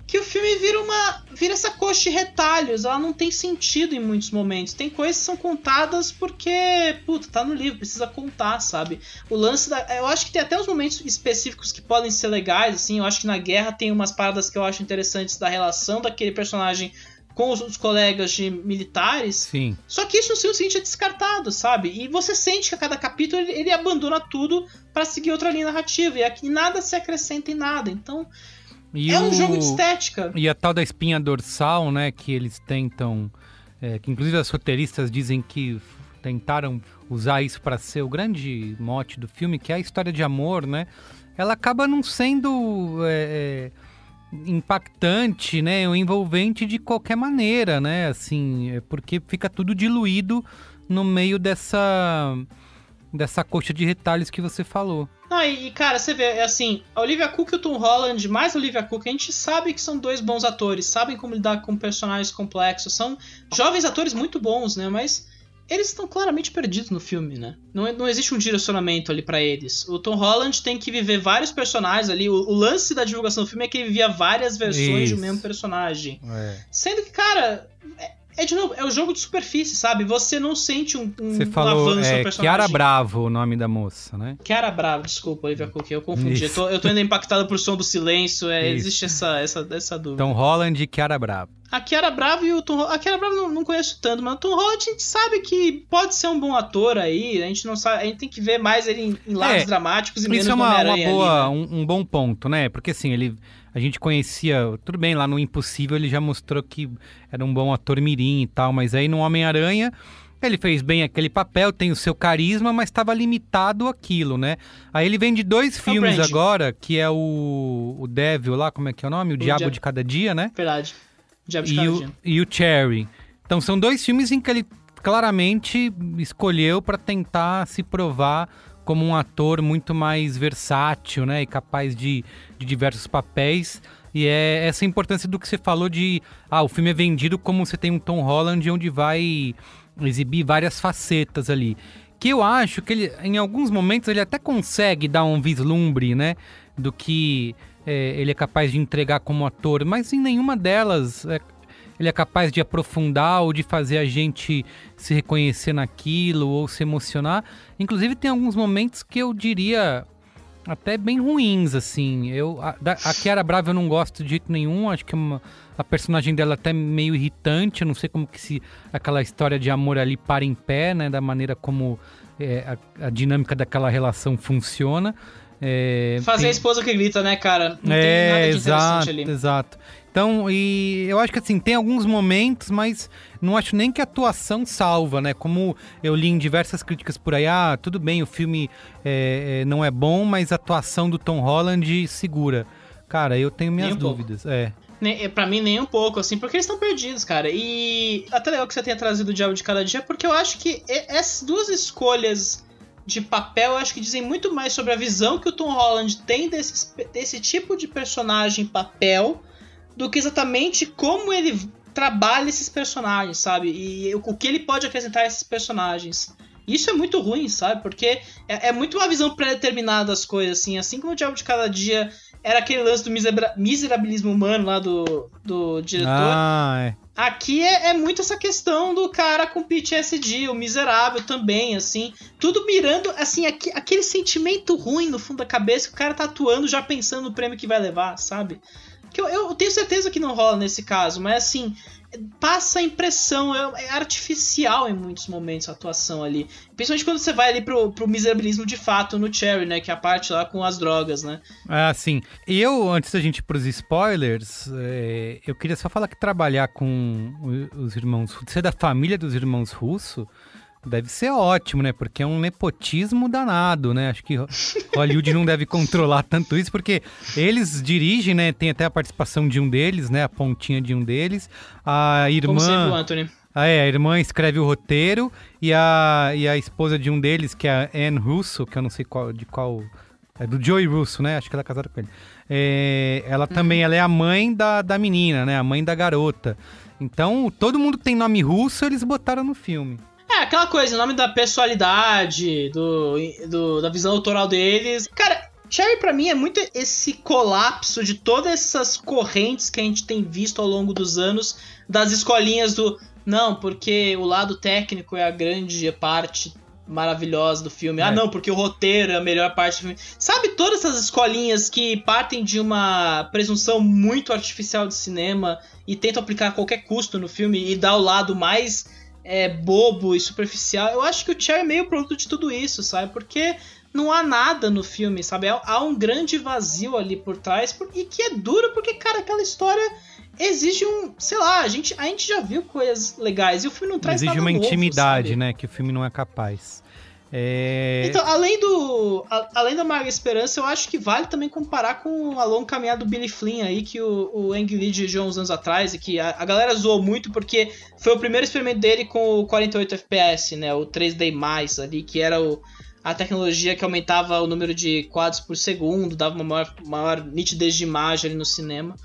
que o filme vira uma. vira essa coxa de retalhos. Ela não tem sentido em muitos momentos. Tem coisas que são contadas porque, puta, tá no livro, precisa contar, sabe? O lance da. Eu acho que tem até os momentos específicos que podem ser legais, assim. Eu acho que na guerra tem umas paradas que eu acho interessantes da relação daquele personagem com os, os colegas de militares. Sim. Só que isso no seu seguinte é descartado, sabe? E você sente que a cada capítulo ele, ele abandona tudo pra seguir outra linha narrativa. E aqui nada se acrescenta em nada. Então E é um o- jogo de estética. E a tal da espinha dorsal, né, que eles tentam, é, que inclusive as roteiristas dizem que tentaram usar isso para ser o grande mote do filme, que é a história de amor, né? Ela acaba não sendo é, é, impactante, né, ou envolvente de qualquer maneira, né? Assim, é porque fica tudo diluído no meio dessa dessa coxa de retalhos que você falou. Não, e, cara, você vê, é assim, a Olivia Cook e o Tom Holland, mais a Olivia Cook, a gente sabe que são dois bons atores, sabem como lidar com personagens complexos, são jovens atores muito bons, né? Mas eles estão claramente perdidos no filme, né? Não, não existe um direcionamento ali pra eles. O Tom Holland tem que viver vários personagens ali. O, o lance da divulgação do filme é que ele vivia várias versões Isso. do mesmo personagem. É. Sendo que, cara, é, é de novo, é o jogo de superfície, sabe? Você não sente um, um, Você um falou avanço no é. Chiara Bravo, o nome da moça, né? Chiara Bravo, desculpa, Olivia Cook, eu confundi. Eu tô, eu tô ainda impactado por som do silêncio, é, existe essa, essa, essa dúvida. Tom Holland e Chiara Bravo. A Chiara Bravo e o Tom Holland. A Chiara Bravo não, não conheço tanto, mas o Tom Holland a gente sabe que pode ser um bom ator aí. A gente não sabe. A gente tem que ver mais ele em, em lados É, dramáticos e menos Isso é uma, uma boa, ali, né? um, um bom ponto, né? Porque assim, ele, a gente conhecia, tudo bem, lá no Impossível ele já mostrou que era um bom ator mirim e tal, mas aí no Homem-Aranha ele fez bem aquele papel, tem o seu carisma, mas estava limitado aquilo, né? Aí ele vem de dois filmes Brand. agora, que é o, o Devil lá, como é que é o nome? O, Diabo Dia- de Cada Dia, né? Verdade. Diabo de e, Cada o, Dia. e o Cherry. Então são dois filmes em que ele claramente escolheu para tentar se provar como um ator muito mais versátil, né, e capaz de, de diversos papéis. E é essa importância do que você falou de, ah, o filme é vendido como você tem um Tom Holland onde vai exibir várias facetas ali. Que eu acho que ele, em alguns momentos, ele até consegue dar um vislumbre, né? Do que é, ele é capaz de entregar como ator, mas em nenhuma delas é, ele é capaz de aprofundar ou de fazer a gente se reconhecer naquilo ou se emocionar. Inclusive, tem alguns momentos que eu diria até bem ruins, assim. Eu, a, a Kiara Brava eu não gosto de jeito nenhum, acho que é uma, a personagem dela é até meio irritante, eu não sei como que se aquela história de amor ali para em pé, né, da maneira como é, a, a, dinâmica daquela relação funciona. É, Fazer tem... a esposa que grita, né, cara? Não é, tem nada de exato, ali. Exato. Então, e eu acho que assim, tem alguns momentos, mas não acho nem que a atuação salva, né? Como eu li em diversas críticas por aí, ah, tudo bem, o filme é, é, não é bom, mas a atuação do Tom Holland segura. Cara, eu tenho minhas dúvidas. É. É, pra mim, nem um pouco, assim, porque eles estão perdidos, cara. E até legal que você tenha trazido o Diabo de Cada Dia, porque eu acho que essas duas escolhas de papel, eu acho que dizem muito mais sobre a visão que o Tom Holland tem desse, desse tipo de personagem papel do que exatamente como ele trabalha esses personagens, sabe? E o que ele pode acrescentar a esses personagens. Isso é muito ruim, sabe? Porque é, é muito uma visão pré-determinada das coisas, assim. Assim como o Diabo de Cada Dia era aquele lance do miserabilismo humano lá do, do diretor. Ah, é. Aqui é, é, muito essa questão do cara com PTSD, o miserável também, assim. Tudo mirando, assim, aqu aquele sentimento ruim no fundo da cabeça que o cara tá atuando já pensando no prêmio que vai levar, sabe? Que eu, eu tenho certeza que não rola nesse caso, mas assim, passa a impressão, é, é, artificial em muitos momentos a atuação ali. Principalmente quando você vai ali pro, pro miserabilismo de fato no Cherry, né? Que é a parte lá com as drogas, né? Ah, sim. E eu, antes da gente ir pros spoilers, é, eu queria só falar que trabalhar com os irmãos, ser da família dos irmãos Russo, Deve ser ótimo, né? Porque é um nepotismo danado, né? Acho que Hollywood não deve controlar tanto isso, porque eles dirigem, né? Tem até a participação de um deles, né? A pontinha de um deles. A irmã. Como sempre, o Anthony. Ah, é, a irmã escreve o roteiro e a, e a esposa de um deles, que é a Anne Russo, que eu não sei qual, de qual. É do Joey Russo, né? Acho que ela é casada com ele. É, ela uhum. também ela é a mãe da, da menina, né? A mãe da garota. Então, todo mundo tem nome russo, eles botaram no filme. É, aquela coisa, o nome da personalidade, do, do, da visão autoral deles. Cara, Cherry para mim é muito esse colapso de todas essas correntes que a gente tem visto ao longo dos anos das escolinhas do não, porque o lado técnico é a grande parte maravilhosa do filme. Ah, é. Ah, não, porque o roteiro é a melhor parte do filme. Sabe todas essas escolinhas que partem de uma presunção muito artificial de cinema e tentam aplicar a qualquer custo no filme e dar o lado mais é, bobo e superficial. Eu acho que o Cher é meio produto de tudo isso, sabe? Porque não há nada no filme, sabe? Há um grande vazio ali por trás e que é duro porque, cara, aquela história exige um, sei lá, a gente, a gente já viu coisas legais e o filme não traz exige nada uma novo, intimidade, sabe? né, que o filme não é capaz. É... Então, além do a, além da Maga Esperança, eu acho que vale também comparar com a longa caminhada do Billy Flynn aí, que o, o Ang Lee dirigiu uns anos atrás, e que a, a, galera zoou muito porque foi o primeiro experimento dele com o 48 FPS, né, o 3D+, ali, que era o, a tecnologia que aumentava o número de quadros por segundo, dava uma maior, maior nitidez de imagem ali no cinema.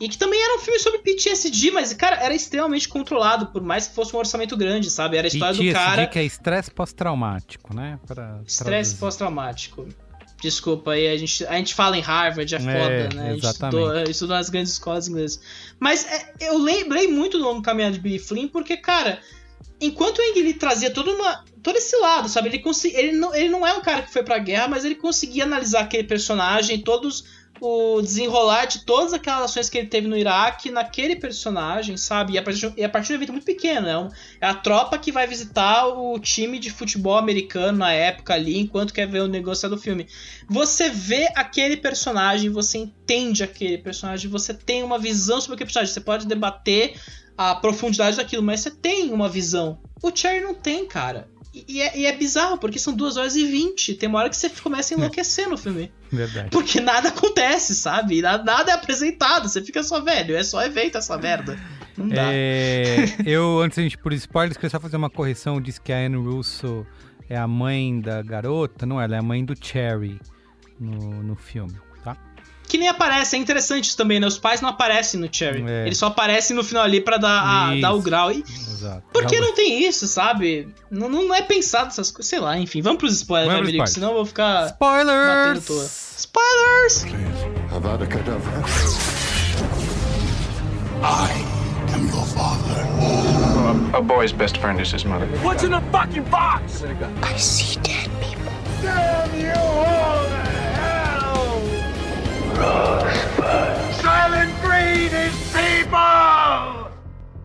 E que também era um filme sobre PTSD, mas, cara, era extremamente controlado, por mais que fosse um orçamento grande, sabe? Era a história PTSD, do cara. que é estresse pós-traumático, né? Estresse pós-traumático. Desculpa, aí a gente, a gente fala em Harvard, é, é foda, né? A gente estudou, nas grandes escolas inglesas. Mas é, eu lembrei muito do Longo Caminhado de Billy Flynn, porque, cara, enquanto o Ang Lee trazia todo, uma, todo esse lado, sabe? Ele, ele, não, ele não é um cara que foi pra guerra, mas ele conseguia analisar aquele personagem, todos o desenrolar de todas aquelas ações que ele teve no Iraque naquele personagem, sabe? E a partir, e a partir de um evento muito pequeno, é, um, é a tropa que vai visitar o time de futebol americano na época ali, enquanto quer ver o negócio do filme. Você vê aquele personagem, você entende aquele personagem, você tem uma visão sobre aquele personagem. Você pode debater a profundidade daquilo, mas você tem uma visão. O Cherry não tem, cara. E é, e é, bizarro, porque são 2 horas e 20. Tem uma hora que você começa a enlouquecer no filme. Verdade. Porque nada acontece, sabe? Nada, é apresentado. Você fica só velho. É só evento essa merda. Não dá. É, eu, antes a gente por spoilers, queria só fazer uma correção. Diz que a Anne Russo é a mãe da garota. Não, ela é a mãe do Cherry no, no filme? Que nem aparece. É interessante isso também, né? Os pais não aparecem no Cherry. É. Eles só aparecem no final ali pra dar, a- dar o grau. E Exato. por que não tem isso, sabe? Não, não é pensado essas coisas. Sei lá, enfim. Vamos pros spoilers, Vamos Merigo, spoilers. senão eu vou ficar batendo Spoilers! toa. Spoilers! I am your father. A boy's best friend is his mother. I see dead people.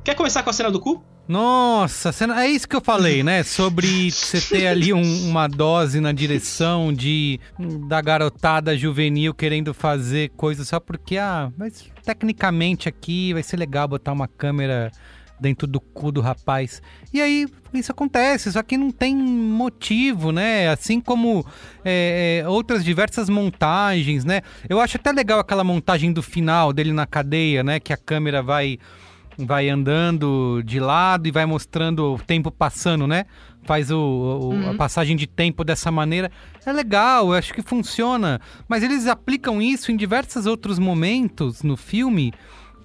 Quer começar com a cena do cu? Nossa, cena- é isso que eu falei, né? Sobre você ter ali um- uma dose na direção de da garotada juvenil querendo fazer coisas só porque, ah, mas tecnicamente aqui vai ser legal botar uma câmera dentro do cu do rapaz. E aí isso acontece, só que não tem motivo, né? Assim como é, é, outras diversas montagens, né? Eu acho até legal aquela montagem do final dele na cadeia, né? Que a câmera vai vai andando de lado e vai mostrando o tempo passando, né? Faz o, o- a passagem de tempo dessa maneira. É legal, eu acho que funciona. Mas eles aplicam isso em diversos outros momentos no filme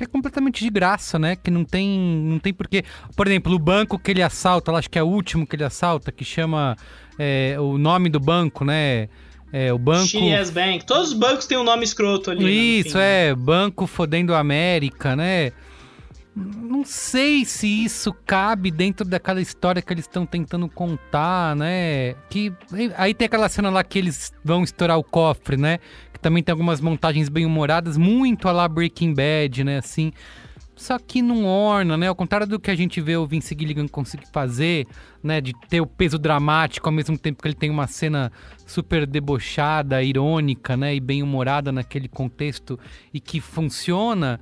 é completamente de graça, né? Que não tem, não tem porquê. Por exemplo, o banco que ele assalta, acho que é o último que ele assalta, que chama é, o nome do banco, né? É, o banco. X Bank. Todos os bancos têm um nome escroto ali. né, Isso, fim, né? é, Banco Fodendo América, né? Não sei se isso cabe dentro daquela história que eles estão tentando contar, né? Que aí tem aquela cena lá que eles vão estourar o cofre, né? Que também tem algumas montagens bem humoradas, muito a lá Breaking Bad, né? Assim, só que não orna, né? Ao contrário do que a gente vê o Vince Gilligan conseguir fazer, né? De ter o peso dramático ao mesmo tempo que ele tem uma cena super debochada, irônica, né? E bem humorada naquele contexto e que funciona,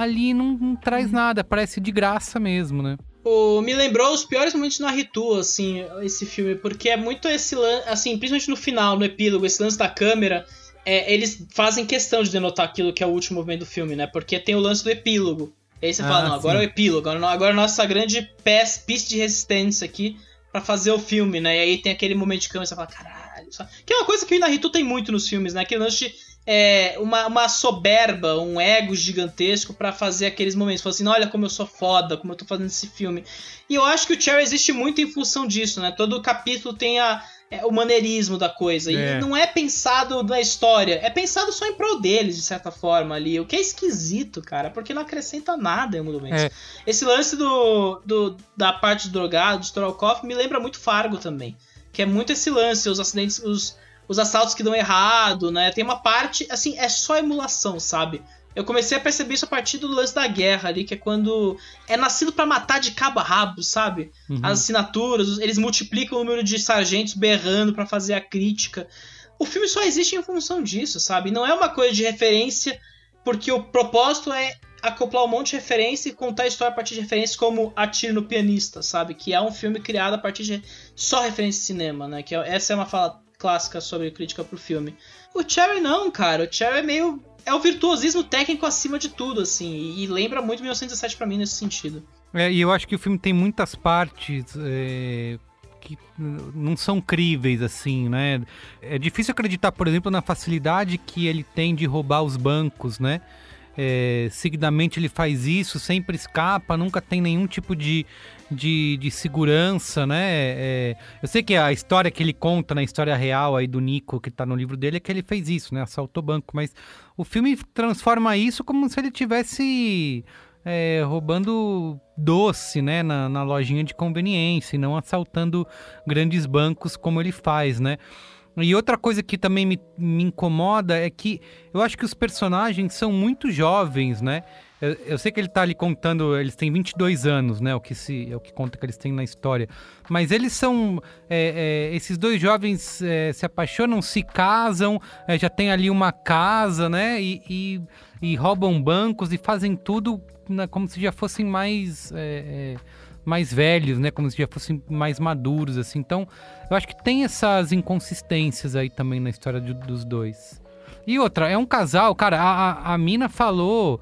ali não, não traz nada, parece de graça mesmo, né? O- me lembrou os piores momentos na Ritu, assim, esse filme, porque é muito esse lance, assim, principalmente no final, no epílogo, esse lance da câmera, é, eles fazem questão de denotar aquilo que é o último movimento do filme, né? Porque tem o lance do epílogo. E aí você Ah, fala, não, agora sim. é o epílogo, agora, agora é a nossa grande pista de resistência aqui pra fazer o filme, né? E aí tem aquele momento de câmera e você fala, caralho. só-" Que é uma coisa que o Inaritu tem muito nos filmes, né? Aquele lance de é, uma, uma soberba, um ego gigantesco pra fazer aqueles momentos. Falar assim, olha como eu sou foda, como eu tô fazendo esse filme. E eu acho que o Cherry existe muito em função disso, né? Todo capítulo tem a, é, o maneirismo da coisa. É. E não é pensado na história, é pensado só em prol deles, de certa forma, ali. O que é esquisito, cara, porque não acrescenta nada em algum momento. É. Esse lance do, do- da parte do drogado, do cofre, me lembra muito Fargo também. Que é muito esse lance, os acidentes, os, os assaltos que dão errado, né? Tem uma parte, assim, é só emulação, sabe? Eu comecei a perceber isso a partir do lance da guerra ali, que é quando é nascido pra matar de cabo a rabo, sabe? Uhum. As assinaturas, eles multiplicam o número de sargentos berrando pra fazer a crítica. O filme só existe em função disso, sabe? Não é uma coisa de referência, porque o propósito é acoplar um monte de referência e contar a história a partir de referências como Atire no Pianista, sabe? Que é um filme criado a partir de só referência de cinema, né? Que é- essa é uma fala clássica sobre crítica pro filme. O Cherry não, cara. O Cherry é meio. É o virtuosismo técnico acima de tudo, assim. E, lembra muito 1917 pra mim nesse sentido. É, e eu acho que o filme tem muitas partes é, que não são críveis, assim, né? É difícil acreditar, por exemplo, na facilidade que ele tem de roubar os bancos, né? É, seguidamente ele faz isso, sempre escapa, nunca tem nenhum tipo de, de, de segurança, né? É, eu sei que a história que ele conta na história real aí do Nico, que tá no livro dele, é que ele fez isso, né? Assaltou banco, mas o filme transforma isso como se ele tivesse é, roubando doce, né, na, na lojinha de conveniência e não assaltando grandes bancos como ele faz, né? E outra coisa que também me, me incomoda é que eu acho que os personagens são muito jovens, né? Eu, eu sei que ele tá ali contando, eles têm 22 anos, né? O que se, é o que conta que eles têm na história. Mas eles são. é, é, esses dois jovens é, se apaixonam, se casam, é, já tem ali uma casa, né? E, e, e roubam bancos e fazem tudo né, como se já fossem mais. Mais velhos, né? Como se já fossem mais maduros, assim. Então, eu acho que tem essas inconsistências aí também na história de- dos dois. E outra, é um casal, cara, a, a, a mina falou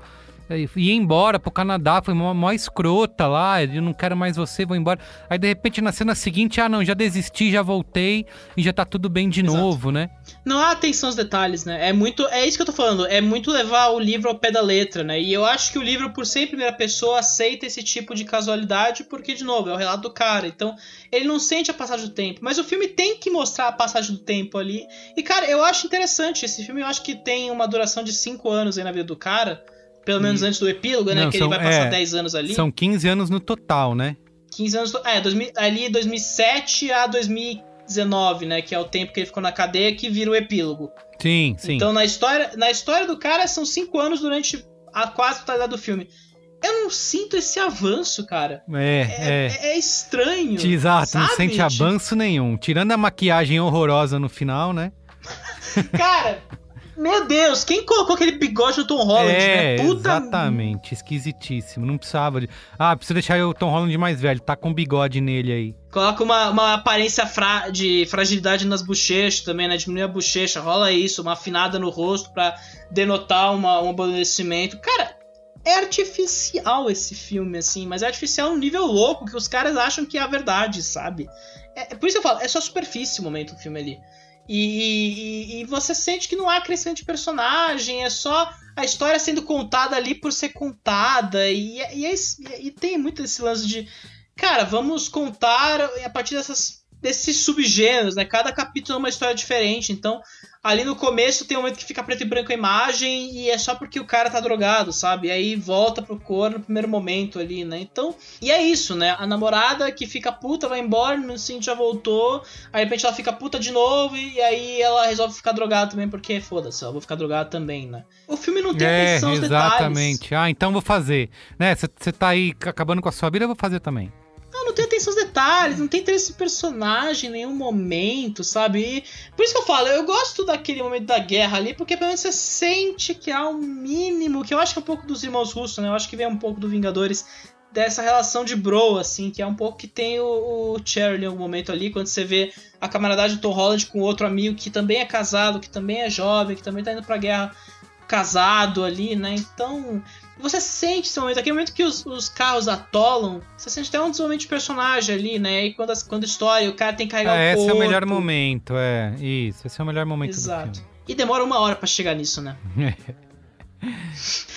E ia embora pro Canadá, foi mó, mó escrota lá, eu não quero mais você, vou embora. Aí de repente na cena seguinte, ah não, já desisti, já voltei e já tá tudo bem de Exato. novo, né? Não há atenção aos detalhes, né? É muito. É isso que eu tô falando. É muito levar o livro ao pé da letra, né? E eu acho que o livro, por ser em primeira pessoa, aceita esse tipo de casualidade, porque, de novo, é o relato do cara. Então, ele não sente a passagem do tempo. Mas o filme tem que mostrar a passagem do tempo ali. E, cara, eu acho interessante. Esse filme eu acho que tem uma duração de 5 anos aí na vida do cara. Pelo menos antes do epílogo, né? Não, que são- ele vai passar é, 10 anos ali. São 15 anos no total, né? 15 anos. É, 2000, ali 2007 a 2019, né? Que é o tempo que ele ficou na cadeia que vira o epílogo. Sim, sim. Então, na história, na história do cara, são cinco anos durante a quase totalidade do filme. Eu não sinto esse avanço, cara. é, É, é. é estranho. Exato, não sabe? sente Tipo, avanço nenhum. Tirando a maquiagem horrorosa no final, né? <laughs> Cara, meu Deus, quem colocou aquele bigode no Tom Holland, é, né? Puta. exatamente. Esquisitíssimo. Não precisava de. Ah, precisa deixar o Tom Holland mais velho. Tá com bigode nele aí. Coloca uma, uma aparência fra- de fragilidade nas bochechas também, né? Diminuir a bochecha, rola isso, uma afinada no rosto pra denotar uma, um abolecimento. Cara, é artificial esse filme, assim, mas é artificial num nível louco que os caras acham que é a verdade, sabe? É, é por isso que eu falo, é só superfície o momento do filme ali. E, e- e você sente que não há crescimento de personagem, é só a história sendo contada ali por ser contada. E, e, é e tem muito esse lance de cara, vamos contar a partir dessas, desses subgêneros, né? Cada capítulo é uma história diferente. Então, ali no começo tem um momento que fica preto e branco a imagem e é só porque o cara tá drogado, sabe? E aí volta pro cor no primeiro momento ali, né? Então, e é isso, né? A namorada que fica puta vai embora, no seguinte já voltou, aí de repente ela fica puta de novo e aí ela resolve ficar drogada também porque foda-se, eu vou ficar drogada também, né? O filme não tem é, atenção aos detalhes. exatamente. Ah, então vou fazer. Né? Você tá aí acabando com a sua vida, eu vou fazer também. Não, tem atenção aos detalhes, não tem interesse em personagem em nenhum momento, sabe? E por isso que eu falo, eu gosto daquele momento da guerra ali, porque pelo menos você sente que há um mínimo, que eu acho que é um pouco dos irmãos russos, né? Eu acho que vem um pouco do Vingadores, dessa relação de bro, assim, que é um pouco que tem o, o em algum momento ali, quando você vê a camaradagem do Tom Holland com outro amigo que também é casado, que também é jovem, que também tá indo pra guerra casado ali, né? Então, você sente esse momento, aquele momento que os, os carros atolam, você sente até um desenvolvimento de personagem ali, né? E quando, as- quando história, o cara tem que carregar É, o esse corpo. é o melhor momento, é. Isso, esse é o melhor momento Exato. E demora uma hora pra chegar nisso, né? do <laughs> filme.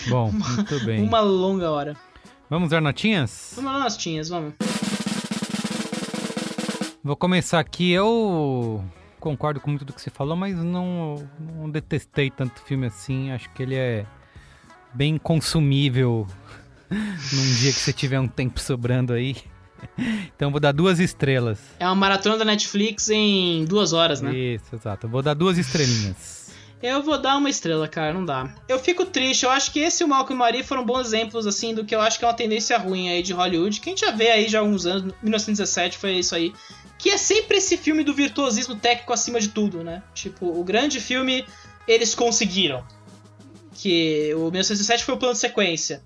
Bom, muito bem. Uma longa hora. Vamos dar notinhas? Vamos lá nas tinhas, vamos. Vou começar aqui. Eu concordo com muito do que você falou, mas não, não detestei tanto o filme assim. Acho que ele é bem consumível <laughs> num dia que você tiver um tempo sobrando aí. <laughs> Então vou dar duas estrelas. É uma maratona da Netflix em duas horas, né? Isso, exato. Vou dar duas estrelinhas. Eu vou dar uma estrela, cara, não dá. Eu fico triste, eu acho que esse e o Malcolm e Marie foram bons exemplos, assim, do que eu acho que é uma tendência ruim aí de Hollywood, que a gente já vê aí já há alguns anos, 1917 foi isso aí, que é sempre esse filme do virtuosismo técnico acima de tudo, né? Tipo, o grande filme, eles conseguiram. Que o 1917 foi o plano de sequência.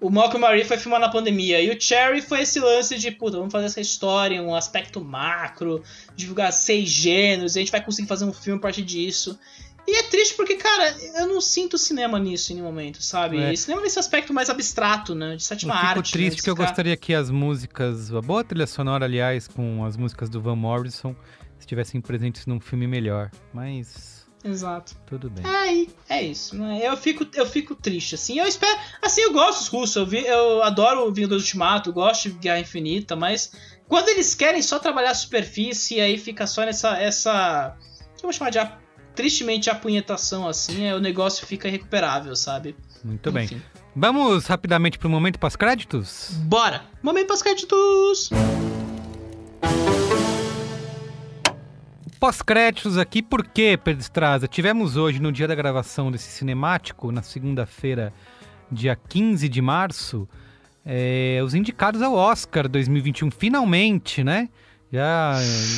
O Malcolm Marie foi filmar na pandemia. E o Cherry foi esse lance de, puta, vamos fazer essa história, um aspecto macro, divulgar seis gêneros, e a gente vai conseguir fazer um filme a partir disso. E é triste porque, cara, eu não sinto cinema nisso em nenhum momento, sabe? É. Cinema nesse aspecto mais abstrato, né? De sétima Eu fico arte. né? triste De porque eu ficar- gostaria que as músicas, a boa trilha sonora, aliás, com as músicas do Van Morrison, estivessem presentes num filme melhor. Mas Exato. tudo bem. Aí, é isso, né? Eu fico, eu fico triste, assim. Eu espero. Assim, eu gosto dos russos, eu, vi, eu adoro o Vingadores Ultimato, eu gosto de Guerra Infinita, mas quando eles querem só trabalhar a superfície, aí fica só nessa. essa. que eu vou chamar de a- tristemente apunhetação, assim, aí o negócio fica irrecuperável, sabe? Muito bem. Enfim. Vamos rapidamente pro momento pós-créditos? Bora! Momento pós Pós-créditos aqui, por quê, Pedro Estraza? Tivemos hoje, no dia da gravação desse cinemático, na segunda-feira, dia 15 de março, é, os indicados ao Oscar 2021, finalmente, né? Já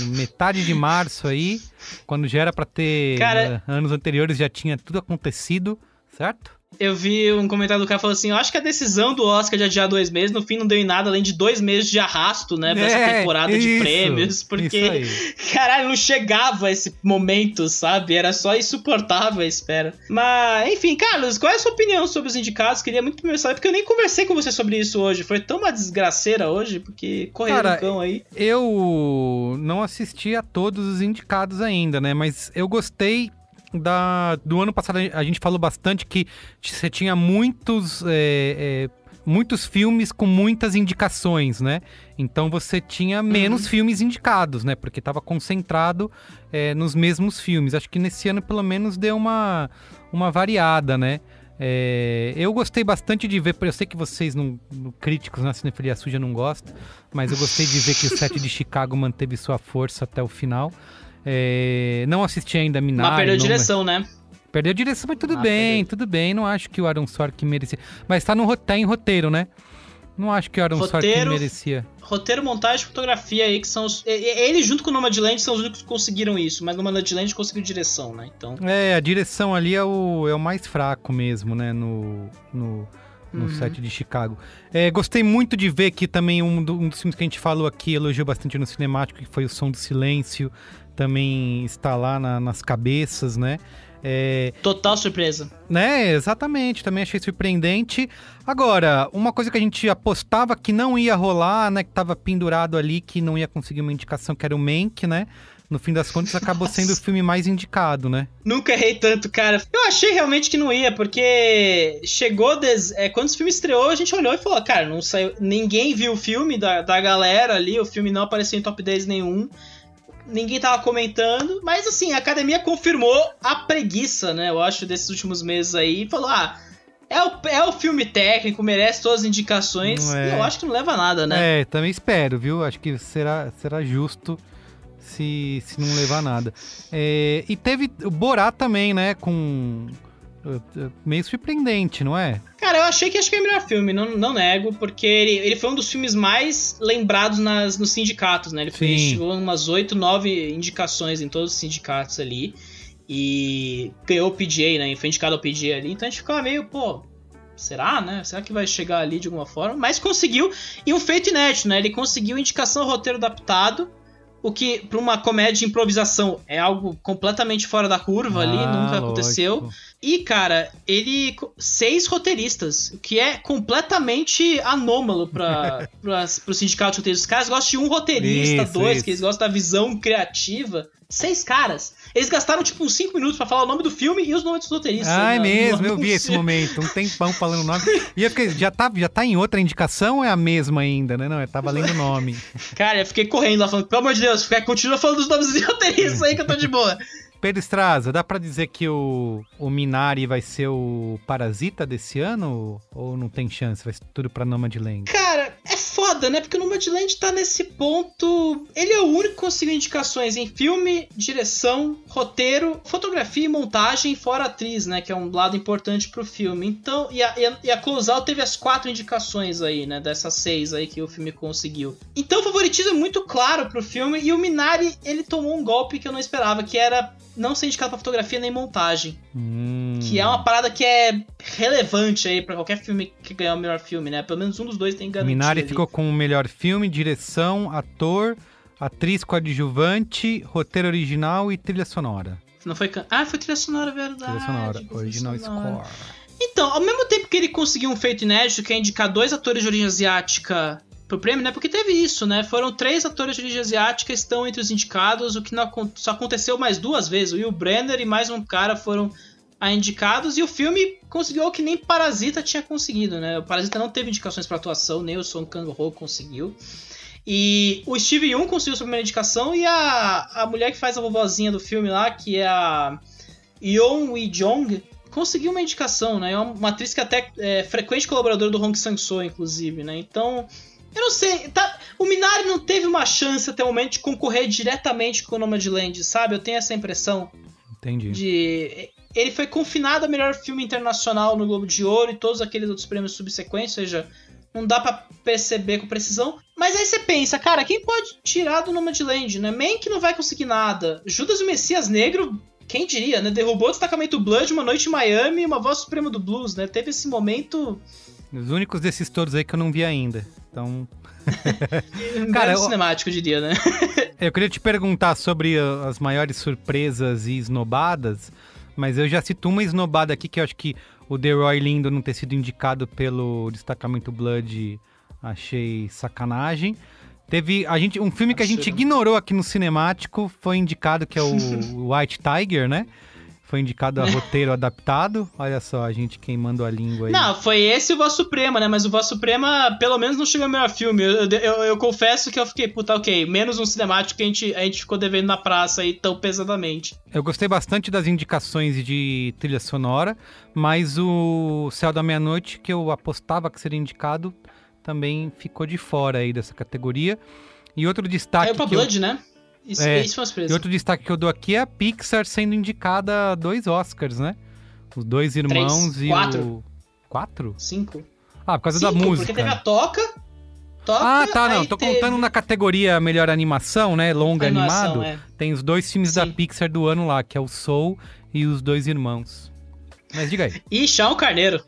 metade de março aí, quando já era pra ter Cara- anos anteriores, já tinha tudo acontecido, certo? Eu vi um comentário do cara falando assim: eu acho que a decisão do Oscar de adiar dois meses, no fim, não deu em nada além de dois meses de arrasto, né? Pra essa É, temporada de isso, prêmios. isso Porque, <laughs> caralho, não chegava esse momento, sabe? Era só insuportável a espera. Mas, enfim, Carlos, qual é a sua opinião sobre os indicados? Queria muito primeiro saber, porque eu nem conversei com você sobre isso hoje. Foi tão uma desgraceira hoje, porque correram cão aí. Eu não assisti a todos os indicados ainda, né? Mas eu gostei da do ano passado. A gente falou bastante que você tinha muitos é, é, muitos filmes com muitas indicações, né? Então você tinha menos filmes indicados, né? Porque estava concentrado é, nos mesmos filmes. Acho que nesse ano pelo menos deu uma uma variada, né? É, eu gostei bastante de ver, eu sei que vocês, não, críticos na Cinefilia Suja, não gostam, mas eu gostei de ver que o set de Chicago manteve sua força até o final. É, não assisti ainda a Minari. Mas perdeu a direção, né? Perdeu a direção, mas tudo Ah, bem, perdeu. tudo bem. Não acho que o Aaron Sorkin merecia. Mas tá, no, tá em roteiro, né? Não acho que o Aaron Sorkin Roteiro- merecia. Roteiro, montagem e fotografia aí, que são os. Ele junto com o Nomadland são os únicos que conseguiram isso, mas o Nomadland conseguiu direção, né? Então. É, a direção ali é o, é o mais fraco mesmo, né? No, no, no Uhum. set de Chicago. É, gostei muito de ver que também um, do- um dos filmes que a gente falou aqui, elogiou bastante no cinemático, que foi o Som do Silêncio. Também está lá na- nas cabeças, né? É, Total surpresa. né, exatamente, também achei surpreendente. Agora, uma coisa que a gente apostava que não ia rolar, né, que tava pendurado ali, que não ia conseguir uma indicação, que era o Mank, né? No fim das contas, acabou sendo o filme mais indicado, né? Nunca errei tanto, cara. Eu achei realmente que não ia, porque chegou. Des... É, quando o filme estreou, a gente olhou e falou: cara, não saiu. Ninguém viu o filme da, da galera ali, o filme não apareceu em top 10 nenhum. Ninguém tava comentando, mas assim, a academia confirmou a preguiça, né? Eu acho, desses últimos meses aí, e falou: ah, é o, é o filme técnico, merece todas as indicações. É. E eu acho que não leva a nada, né? É, também espero, viu? Acho que será, será justo se, se não levar nada. É, e teve o Borá também, né? Com. Meio surpreendente, não é? Cara, eu achei que acho que é o melhor filme, não, não nego, porque ele, ele foi um dos filmes mais lembrados nas, nos sindicatos, né? Ele Sim. chegou em umas 8, 9 indicações em todos os sindicatos ali. E ganhou o PGA, né? E foi indicado ao PGA ali. Então a gente ficava meio, pô, será, né? Será que vai chegar ali de alguma forma? Mas conseguiu. E um feito inédito, né? Ele conseguiu indicação ao roteiro adaptado. O que, pra uma comédia de improvisação, é algo completamente fora da curva ali, Ah, nunca aconteceu. lógico. E, cara, ele. Seis roteiristas, o que é completamente anômalo para <laughs> pro sindicato de roteiristas. Os caras gostam de um roteirista, Isso, dois, isso. que eles gostam da visão criativa. Seis caras. Eles gastaram, tipo, uns cinco minutos pra falar o nome do filme e os nomes dos roteiristas. Ah, é mesmo, eu vi esse momento. Um tempão falando o nome. E eu fiquei, já tá, já tá em outra indicação ou é a mesma ainda, né? Não, é tá valendo o nome. Cara, eu fiquei correndo lá falando, pelo amor de Deus, continua falando dos nomes dos roteiristas aí que eu tô de boa. Pedro Estraza, dá pra dizer que o, o Minari vai ser o Parasita desse ano? Ou não tem chance? Vai ser tudo pra Nomadland? Cara, é foda, né? Porque o Nomadland tá nesse ponto. Ele é o único que conseguiu indicações em filme, direção, roteiro, fotografia e montagem, fora atriz, né? Que é um lado importante pro filme. Então, e a, e a, e a teve as quatro indicações aí, né? Dessas seis aí que o filme conseguiu. Então o favoritismo é muito claro pro filme. E o Minari, ele tomou um golpe que eu não esperava, que era não ser indicado pra fotografia nem montagem. Hum. Que é uma parada que é relevante aí pra qualquer filme que ganhar o melhor filme, né? Pelo menos um dos dois tem garantia. Minari ali. ficou com o melhor filme, direção, ator, atriz coadjuvante, roteiro original e trilha sonora. Não foi can... Ah, foi trilha sonora, verdade. Trilha sonora, foi original sonora. score. Então, ao mesmo tempo que ele conseguiu um feito inédito, que é indicar dois atores de origem asiática pro prêmio, né? Porque teve isso, né? Foram três atores de origem asiática que estão entre os indicados, o que não só aconteceu mais duas vezes. O Will Brenner e mais um cara foram a indicados, e o filme conseguiu o que nem Parasita tinha conseguido, né? O Parasita não teve indicações pra atuação, nem o Song Kang-ho conseguiu. E o Steve Yeun conseguiu sua primeira indicação, e a, a mulher que faz a vovozinha do filme lá, que é a Yeon Wee Jong, conseguiu uma indicação, né? É uma, atriz que até é frequente colaboradora do Hong Sang-soo, inclusive, né? Então, eu não sei, tá, o Minari não teve uma chance até o momento de concorrer diretamente com o Nomadland, sabe? Eu tenho essa impressão Entendi. de ele foi confinado a melhor filme internacional no Globo de Ouro e todos aqueles outros prêmios subsequentes, ou seja, não dá pra perceber com precisão. Mas aí você pensa, cara, quem pode tirar do Nomadland, né? Mank não vai conseguir nada. Judas e o Messias Negro quem diria, né? Derrubou o destacamento Blood, Uma Noite em Miami e Uma Voz Suprema do Blues, né? Teve esse momento... Os únicos desses todos aí que eu não vi ainda. Então, Um <laughs> Cara, eu- cinemático, eu diria, né? <laughs> eu queria te perguntar sobre uh, as maiores surpresas e esnobadas, mas eu já cito uma esnobada aqui que eu acho que o The Roy Lindo não ter sido indicado pelo destacamento Blood, achei sacanagem. Teve a gente um filme que a gente ignorou aqui no cinemático, foi indicado que é o <laughs> White Tiger, né? Foi indicado a roteiro <laughs> adaptado. Olha só, a gente queimando a língua aí. Não, foi esse o Voz Suprema, né? Mas o Voz Suprema, pelo menos, não chegou ao melhor filme. Eu, eu, eu confesso que eu fiquei, puta, ok, menos um cinemático que a gente, a gente ficou devendo na praça aí tão pesadamente. Eu gostei bastante das indicações de trilha sonora, mas o Céu da Meia-Noite, que eu apostava que seria indicado, também ficou de fora aí dessa categoria. E outro destaque. Caiu pra que eu- Blood, né? Isso, É, isso foi surpresa. E outro destaque que eu dou aqui é a Pixar sendo indicada a dois Oscars, né? Os dois irmãos e quatro. o. Quatro? Cinco. Ah, por causa Cinco, da música. porque teve a Toca. Toca Ah, tá, não. Tô teve contando na categoria melhor animação, né? Longa animação, animado. é. Tem os dois filmes da Sim. Pixar do ano lá, que é o Soul e os dois irmãos. Mas diga aí. E Chão Carneiro.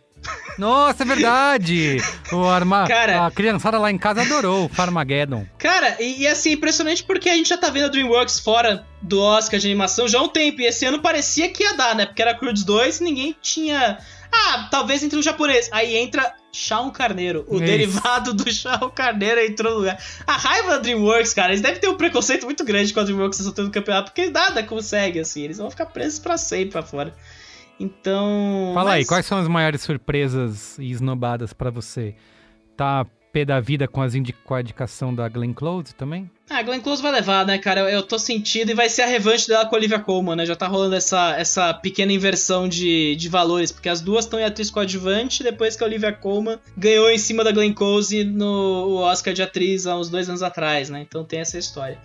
Nossa, é verdade! O arma... Cara- A criançada lá em casa adorou o Farmageddon. Cara, e, e assim, impressionante porque a gente já tá vendo a DreamWorks fora do Oscar de animação já há um tempo. E esse ano parecia que ia dar, né? Porque era Croods 2 e ninguém tinha. Ah, talvez entre o japonês. Aí entra Shaun Carneiro. O Isso. derivado do <laughs> Shaun Carneiro entrou no lugar. A raiva da DreamWorks, cara, eles devem ter um preconceito muito grande com a DreamWorks soltando o campeonato, porque nada consegue, assim. Eles vão ficar presos pra sempre pra fora. Então. Fala aí, mas- quais são as maiores surpresas e esnobadas pra você? Tá pé da vida com, as indi... com a indicação da Glenn Close também? Ah, a Glenn Close vai levar, né, cara? Eu, eu tô sentindo e vai ser a revanche dela com a Olivia Colman, né? Já tá rolando essa, essa pequena inversão de, de valores, porque as duas estão em atriz coadjuvante depois que a Olivia Colman ganhou em cima da Glenn Close no Oscar de atriz há uns dois anos atrás, né? Então tem essa história.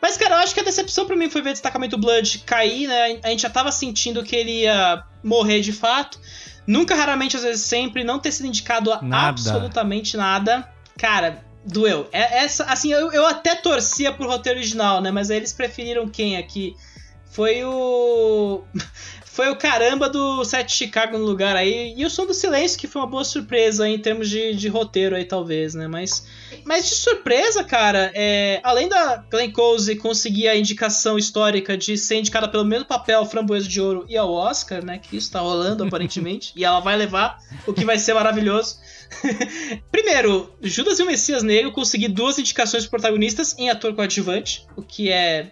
Mas, cara, eu acho que a decepção pra mim foi ver Destacamento Blood cair, né? A gente já tava sentindo que ele ia morrer de fato. Nunca, raramente, às vezes sempre, não ter sido indicado a Nada. absolutamente nada. Cara, doeu. É, essa, assim, eu, eu até torcia pro roteiro original, né? Mas aí eles preferiram quem aqui? Foi o. Foi o caramba do Sete Chicago no lugar aí. E o Som do Silêncio, que foi uma boa surpresa aí, em termos de, de roteiro aí, talvez, né? Mas, mas de surpresa, cara, é, além da Glenn Close conseguir a indicação histórica de ser indicada pelo mesmo papel Framboesa de Ouro e ao Oscar, né? Que isso tá rolando, aparentemente. <laughs> e ela vai levar, o que vai ser maravilhoso. <laughs> Primeiro, Judas e o Messias Negro consegui duas indicações protagonistas em ator coadjuvante, o que é.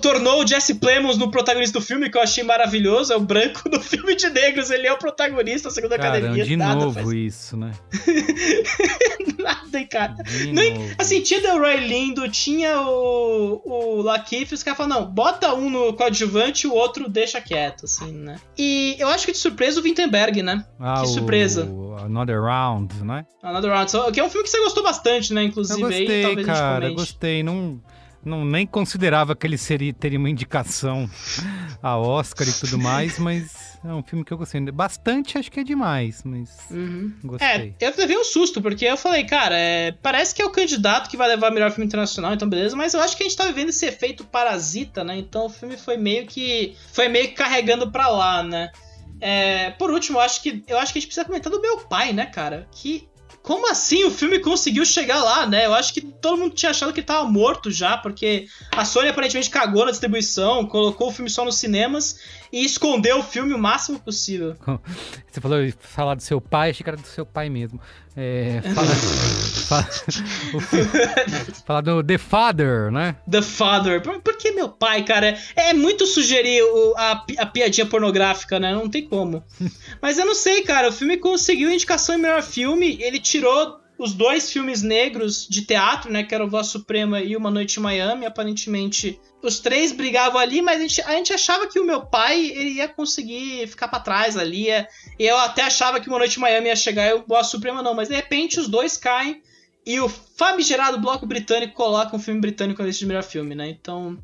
Tornou o Jesse Plemons no protagonista do filme, que eu achei maravilhoso. É o branco do filme de negros, ele é o protagonista, segundo a Cara, academia. de Nada novo faz isso, né? <laughs> nada, cara. De Nem- novo. Assim, tinha Delroy Lindo, tinha o, o Lakeith, os caras falaram, não, bota um no coadjuvante e o outro deixa quieto, assim, né? E eu acho que de surpresa o Wittenberg, né? Ah, que o- surpresa. Another Round, né? Another Round, que é um filme que você gostou bastante, né? Inclusive, Eu aí gostei, talvez a cara, gente comente. gostei. Não, não nem considerava que ele seria, teria uma indicação a Oscar e tudo mais, <laughs> mas é um filme que eu gostei. Bastante acho que é demais, mas Uhum. gostei. É, eu levei um susto, porque eu falei, cara, é, parece que é o candidato que vai levar melhor filme internacional, então beleza, mas eu acho que a gente tá vivendo esse efeito parasita, né? Então o filme foi meio que. Foi meio que carregando pra lá, né? É, por último, eu acho que eu acho que a gente precisa comentar do meu pai, né, cara? Que. Como assim o filme conseguiu chegar lá, né? Eu acho que todo mundo tinha achado que ele tava morto já, porque a Sony aparentemente cagou na distribuição, colocou o filme só nos cinemas e escondeu o filme o máximo possível. Você falou falar do seu pai, achei que era do seu pai mesmo. É, fala, <laughs> fala, falar do The Father, né? The Father. Por, por que meu pai, cara? É, é muito sugerir o- a, a piadinha pornográfica, né? Não tem como. <laughs> Mas eu não sei, cara. O filme conseguiu indicação em melhor filme. Ele tirou os dois filmes negros de teatro, né? Que era o Voz Suprema e Uma Noite em Miami. Aparentemente, os três brigavam ali, mas a gente, a gente achava que o meu pai ele ia conseguir ficar pra trás ali. ia- E eu até achava que Uma Noite em Miami ia chegar e o Voz Suprema não. Mas de repente os dois caem. E o famigerado bloco britânico coloca um filme britânico lista de melhor filme, né? Então,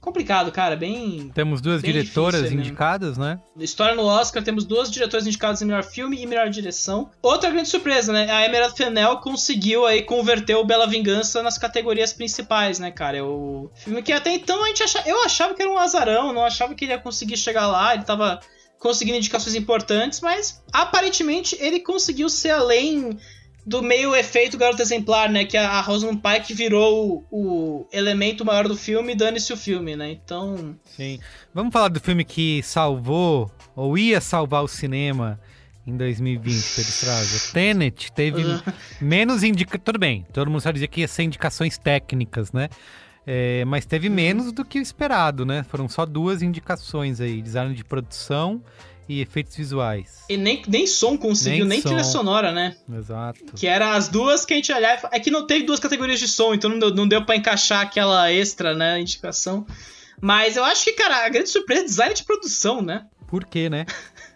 complicado, cara. Bem. Temos duas Bem diretoras difícil, né? indicadas, né? História no Oscar, temos duas diretores indicados em melhor filme e melhor direção. Outra grande surpresa, né? A Emerald Fennell conseguiu aí converter o Bela Vingança nas categorias principais, né, cara? É o filme que até então a gente achava, eu achava que era um azarão, não achava que ele ia conseguir chegar lá, ele tava conseguindo indicações importantes, mas aparentemente ele conseguiu ser além do meio efeito garoto exemplar, né? Que a Rosamund Pike virou o, o elemento maior do filme e dane-se o filme, né? Então. Sim. Vamos falar do filme que salvou, ou ia salvar o cinema em 2020, Pedro Estraza. <laughs> Tenet teve Uhum. menos indicações. Tudo bem, todo mundo sabe dizer que ia ser indicações técnicas, né? É, mas teve Uhum. menos do que o esperado, né? Foram só duas indicações aí: design de produção e efeitos visuais. E nem, nem som conseguiu, Nem nem, trilha sonora, né? Exato. Que era as duas que a gente olhava. É que não teve duas categorias de som, então não deu, não deu pra encaixar aquela extra, né? Indicação. Mas eu acho que, cara, a grande surpresa é design de produção, né? Por quê, né?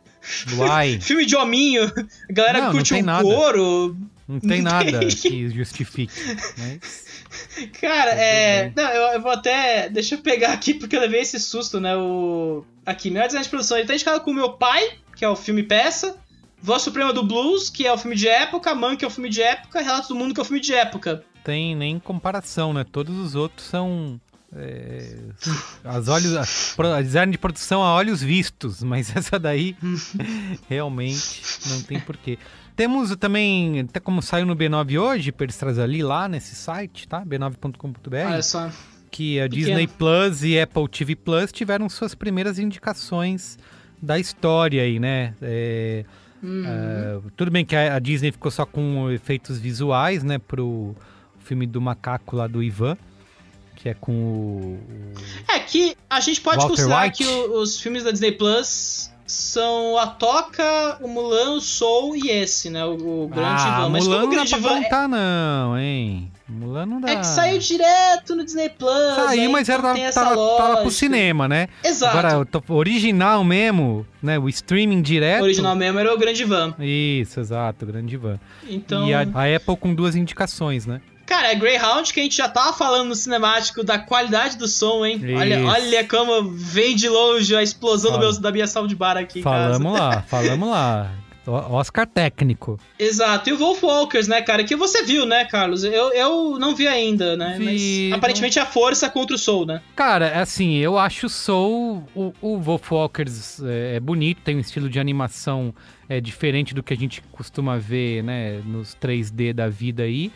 <laughs> Why? Filme de hominho, a galera Não, não curte tem um nada. couro. Não tem Não <laughs> nada tem. que justifique. Mas... <laughs> Cara, Tudo é. bem. Não, eu, eu vou até. Deixa eu pegar aqui porque eu levei esse susto, né? O. Aqui, melhor design de produção. Ele tá indicado com o meu pai, que é o filme peça. Voz Suprema do Blues, que é o filme de época. Man, que é o filme de época. Relatos do Mundo, que é o filme de época. tem nem comparação, né? Todos os outros são. é, as olhos, a design de produção a olhos vistos, mas <laughs> essa daí <laughs> realmente não tem porquê. Temos também, até como saiu no B9 hoje, para eles trazerem ali lá nesse site, tá? b9.com.br, Olha só. que a pequeno. Disney Plus e Apple TV Plus tiveram suas primeiras indicações da história aí, né? É, Hum. é, tudo bem que a, a Disney ficou só com efeitos visuais, né, pro filme do macaco lá do Ivan, que é com o, o- É que a gente pode Walter considerar White. que o- os filmes da Disney Plus são a Toca, o Mulan, o Soul e esse, né? O, o Grande ah. Mas Mulan como o não dá pra é, contar não, hein? Mulan não dá. é que saiu direto no Disney Plus. Saiu, mas era, essa tava, tava pro cinema, né? Exato. Agora, o original mesmo, né, o streaming direto... o original mesmo era o Grande Ivan. Isso, exato, grande Ivan. Então, E a, a Apple com duas indicações, né? Cara, é Greyhound que a gente já tava falando no cinemático da qualidade do som, hein? Olha, Isso. olha como vem de longe a explosão do Fala. meu, da minha salva de bar aqui. Falamos lá, <laughs> falamos lá. Oscar técnico. Exato, e o Wolf Walkers, né, cara? Que você viu, né, Carlos? Eu, eu não vi ainda, né? Vi, Mas aparentemente é a força contra o Soul, né? Cara, assim, eu acho o Soul, o, o Wolfwalkers é, é bonito, tem um estilo de animação é, diferente do que a gente costuma ver, né, nos 3D da vida aí.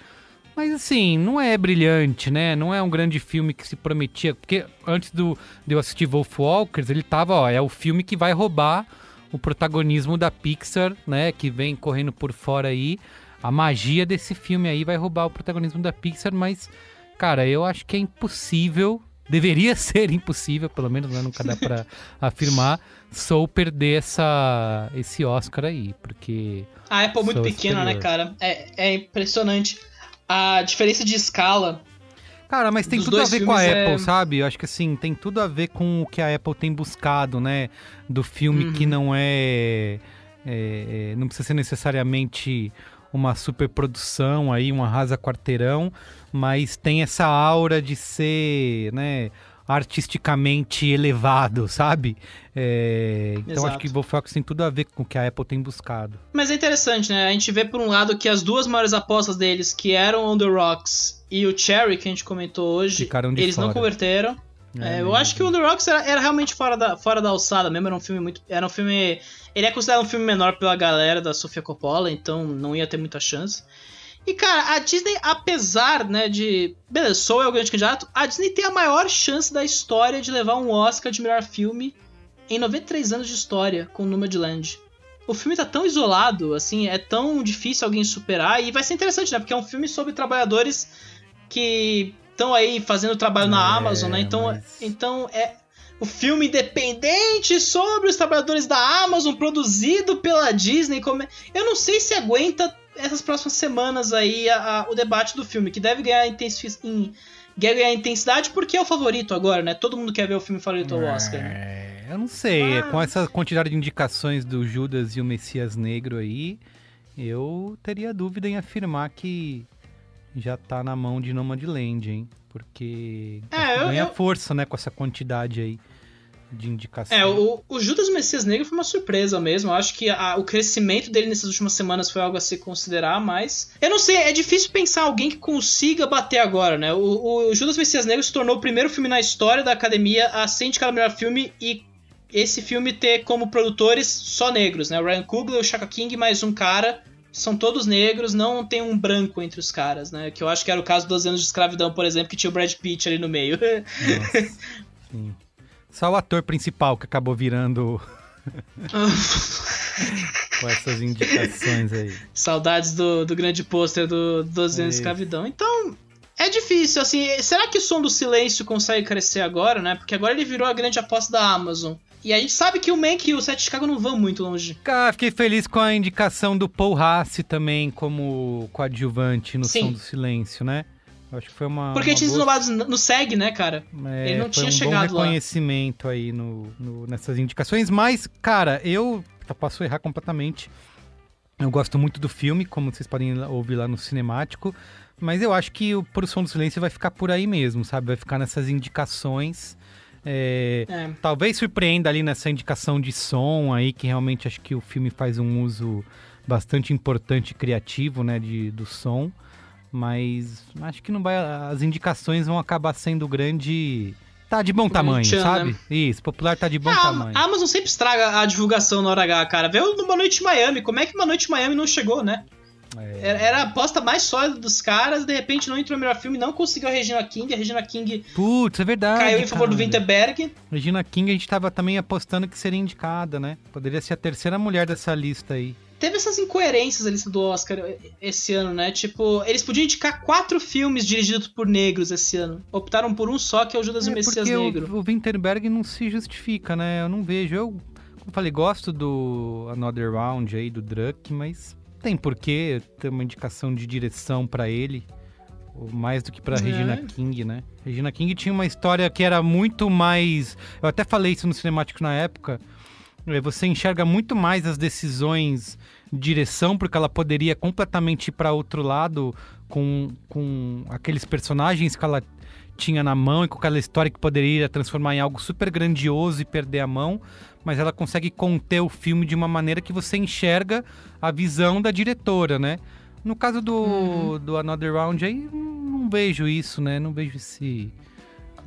Mas assim, não é brilhante, né? Não é um grande filme que se prometia. Porque antes do, de eu assistir Wolfwalkers, ele tava, ó, é o filme que vai roubar o protagonismo da Pixar, né? Que vem correndo por fora aí. A magia desse filme aí vai roubar o protagonismo da Pixar, mas, cara, eu acho que é impossível. Deveria <laughs> ser impossível, pelo menos né, nunca dá pra <laughs> afirmar, Soul perder essa, esse Oscar aí, porque A Apple é muito pequena, né, superior. cara? É, é impressionante. A diferença de escala. Cara, mas tem tudo a ver com a é- Apple, sabe? Eu acho que assim, tem tudo a ver com o que a Apple tem buscado, né? Do filme Uhum. que não é, é- é- Não precisa ser necessariamente uma superprodução aí, um arrasa quarteirão, mas tem essa aura de ser, né? Artisticamente elevado, sabe? É, então Exato. acho que Wolfwalkers tem tudo a ver com o que a Apple tem buscado. Mas é interessante, né? A gente vê por um lado que as duas maiores apostas deles, que eram On The Rocks e o Cherry, que a gente comentou hoje, eles não fora. converteram. É, eu acho que o The Rocks era, era realmente fora da, fora da alçada mesmo, era um filme muito. Era um filme. Ele é considerado um filme menor pela galera da Sofia Coppola, então não ia ter muita chance. E, cara, a Disney, apesar, né, de. Beleza, Soul é o grande candidato, a Disney tem a maior chance da história de levar um Oscar de melhor filme em 93 anos de história com o Nomadland. O filme tá tão isolado, assim, é tão difícil alguém superar, e vai ser interessante, né? Porque é um filme sobre trabalhadores que estão aí fazendo trabalho na É, Amazon, né? Então, mas- então é o filme independente sobre os trabalhadores da Amazon, produzido pela Disney. Como... é- Eu não sei se aguenta essas próximas semanas aí a- a- o debate do filme, que deve ganhar, intensi- ganhar intensidade porque é o favorito agora, né? Todo mundo quer ver o filme favorito ao Oscar. né? É, eu não sei, Ah. com essa quantidade de indicações do Judas e o Messias Negro aí, eu teria dúvida em afirmar que já tá na mão de Nomadland, hein? Porque É, eu- ganha eu- força, né, com essa quantidade aí de indicações. É, o, o Judas Messias Negro foi uma surpresa mesmo. Eu acho que a- o crescimento dele nessas últimas semanas foi algo a se considerar, mas. Eu não sei, é difícil pensar alguém que consiga bater agora, né? O, o Judas Messias Negro se tornou o primeiro filme na história da academia a ser indicado melhor filme e esse filme ter como produtores só negros, né? O Ryan Coogler, o Shaka King mais um cara. São todos negros, não tem um branco entre os caras, né? Que eu acho que era o caso dos anos de escravidão, por exemplo, que tinha o Brad Pitt ali no meio. <laughs> Nossa, sim. Só o ator principal que acabou virando <laughs> com essas indicações aí. Saudades do, do grande pôster do 12 anos de escravidão. Então, é difícil, assim. Será que o som do silêncio consegue crescer agora, né? Porque agora ele virou a grande aposta da Amazon. E a gente sabe que o Mank e o Sete de Chicago não vão muito longe. Cara, fiquei feliz com a indicação do Paul Hasse também como coadjuvante no Sim. Som do Silêncio, né? Acho que foi uma. Porque uma tinha boa- no SEG, né, cara? É, Ele não tinha um chegado bom lá. reconhecimento aí no, no- nessas indicações. Mas, cara, eu posso errar completamente. Eu gosto muito do filme, como vocês podem lá- ouvir lá no cinemático. Mas eu acho que o Por Som do Silêncio vai ficar por aí mesmo, sabe? Vai ficar nessas indicações. É, É. Talvez surpreenda ali nessa indicação de som aí, que realmente acho que o filme faz um uso bastante importante e criativo, né, de, do som. Mas acho que não vai. As indicações vão acabar sendo grande. Tá de bom tamanho, tchan, sabe? né? Isso, popular tá de bom Ah, tamanho. a Amazon sempre estraga a divulgação na hora H, cara. Vê Uma Noite em Miami. Como é que Uma Noite em Miami não chegou, né? É. Era, a aposta mais sólida dos caras, de repente não entrou no melhor filme, não conseguiu a Regina King. A Regina King Putz, é verdade. caiu em favor do. Winterberg. Regina King a gente tava também apostando que seria indicada, né? Poderia ser a terceira mulher dessa lista aí. Teve essas incoerências ali do Oscar esse ano, né? Tipo, eles podiam indicar quatro filmes dirigidos por negros esse ano. Optaram por um só, que é o Judas e o É, Messias Negro. o, o Winterberg não se justifica, né? Eu não vejo. Eu, como eu falei, gosto do Another Round aí, do Druck, mas tem porquê ter uma indicação de direção pra ele, mais do que pra É. Regina King, né? Regina King tinha uma história que era muito mais. Eu até falei isso no cinemático na época. É, Você enxerga muito mais as decisões de direção, porque ela poderia completamente ir para outro lado com, com aqueles personagens que ela tinha na mão e com aquela história que poderia transformar em algo super grandioso e perder a mão, mas ela consegue conter o filme de uma maneira que você enxerga a visão da diretora, né? No caso do, Uhum. do Another Round aí, não vejo isso, né? Não vejo esse.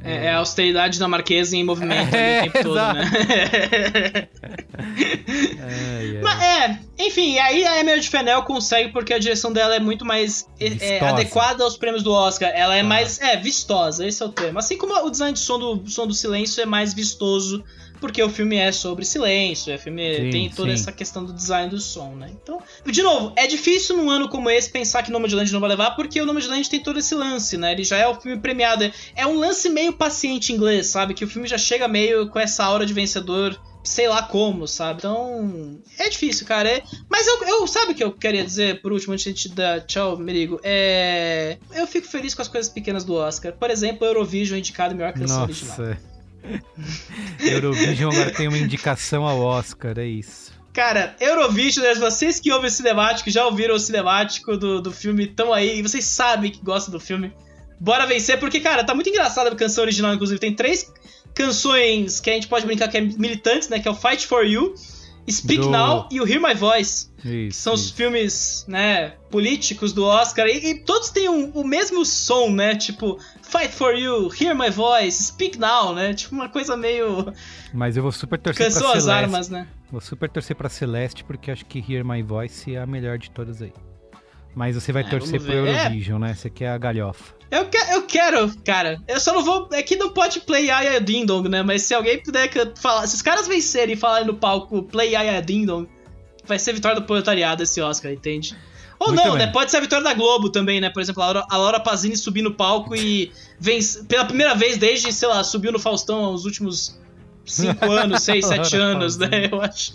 É, é a austeridade da Marquesa em movimento É, o tempo todo, exato. né? <laughs> Mas é, enfim, aí a Emerald Fennell consegue porque a direção dela é muito mais é, é, adequada aos prêmios do Oscar. Ela é Ah. mais, é, vistosa, esse é o termo. Assim como o design de som do, som do silêncio é mais vistoso, porque o filme é sobre silêncio, o filme Sim, tem toda sim. essa questão do design do som, né? Então, de novo, é difícil num ano como esse pensar que Nomadland não vai levar, porque o Nomadland tem todo esse lance, né? Ele já é o filme premiado. É um lance meio paciente inglês, sabe? Que o filme já chega meio com essa aura de vencedor sei lá como, sabe? Então, é difícil, cara. É... Mas eu, eu sabe o que eu queria dizer, por último, antes de a gente dar tchau, Merigo? É... Eu fico feliz com as coisas pequenas do Oscar. Por exemplo, Eurovision indicado melhor canção original. <laughs> Eurovision agora tem uma indicação ao Oscar, é isso. Cara, Eurovision, né, vocês que ouvem o cinemático, já ouviram o cinemático do, do filme, estão aí, e vocês sabem que gostam do filme. Bora vencer, porque, cara, tá muito engraçada a canção original, inclusive. Tem três canções que a gente pode brincar que é militantes, né? Que é o Fight For You, Speak Do- Now e o Hear My Voice. Isso. são os isso. filmes, né, políticos do Oscar. E, e todos têm um- o mesmo som, né? Tipo, Fight For You, Hear My Voice, Speak Now, né? Tipo, uma coisa meio... Mas eu vou super torcer Cansou pra as Celeste. armas, né? Vou super torcer pra Celeste, porque acho que Hear My Voice é a melhor de todas aí. Mas você vai É, torcer pro. É. Eurovision, né? Você quer a galhofa. Eu, que, eu quero, cara. Eu só não vou. É que não pode play Yaya Ding Dong, né? Mas se alguém puder falar. Se os caras vencerem e falarem no palco play Yaya Ding Dong, vai ser vitória do proletariado esse Oscar, entende? Ou Muito não, bem. né? Pode ser a vitória da Globo também, né? Por exemplo, a Laura, a Laura Pazini subir no palco e vence. Pela primeira vez desde, sei lá, subiu no Faustão aos últimos 5 <laughs> anos, 6, 7 Laura anos, né? Eu acho.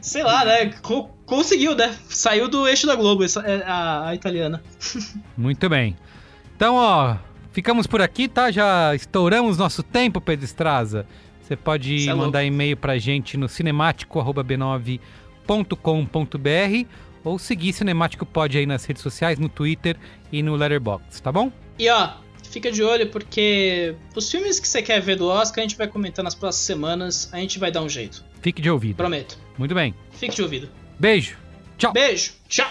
Sei lá, né? Co- conseguiu, né? Saiu do eixo da Globo, essa, é, a, a italiana. <laughs> Muito bem. Então, ó, ficamos por aqui, tá? Já estouramos nosso tempo, Pedro Estraza. Você pode Cê é mandar e-mail pra gente no cinemático.b9.com.br ou seguir Cinemático Pod aí nas redes sociais, no Twitter e no Letterboxd, tá bom? E ó, fica de olho porque os filmes que você quer ver do Oscar a gente vai comentar nas próximas semanas, a gente vai dar um jeito. Fique de ouvido. Prometo. Muito bem. Fique de ouvido. Beijo. Tchau. Beijo. Tchau.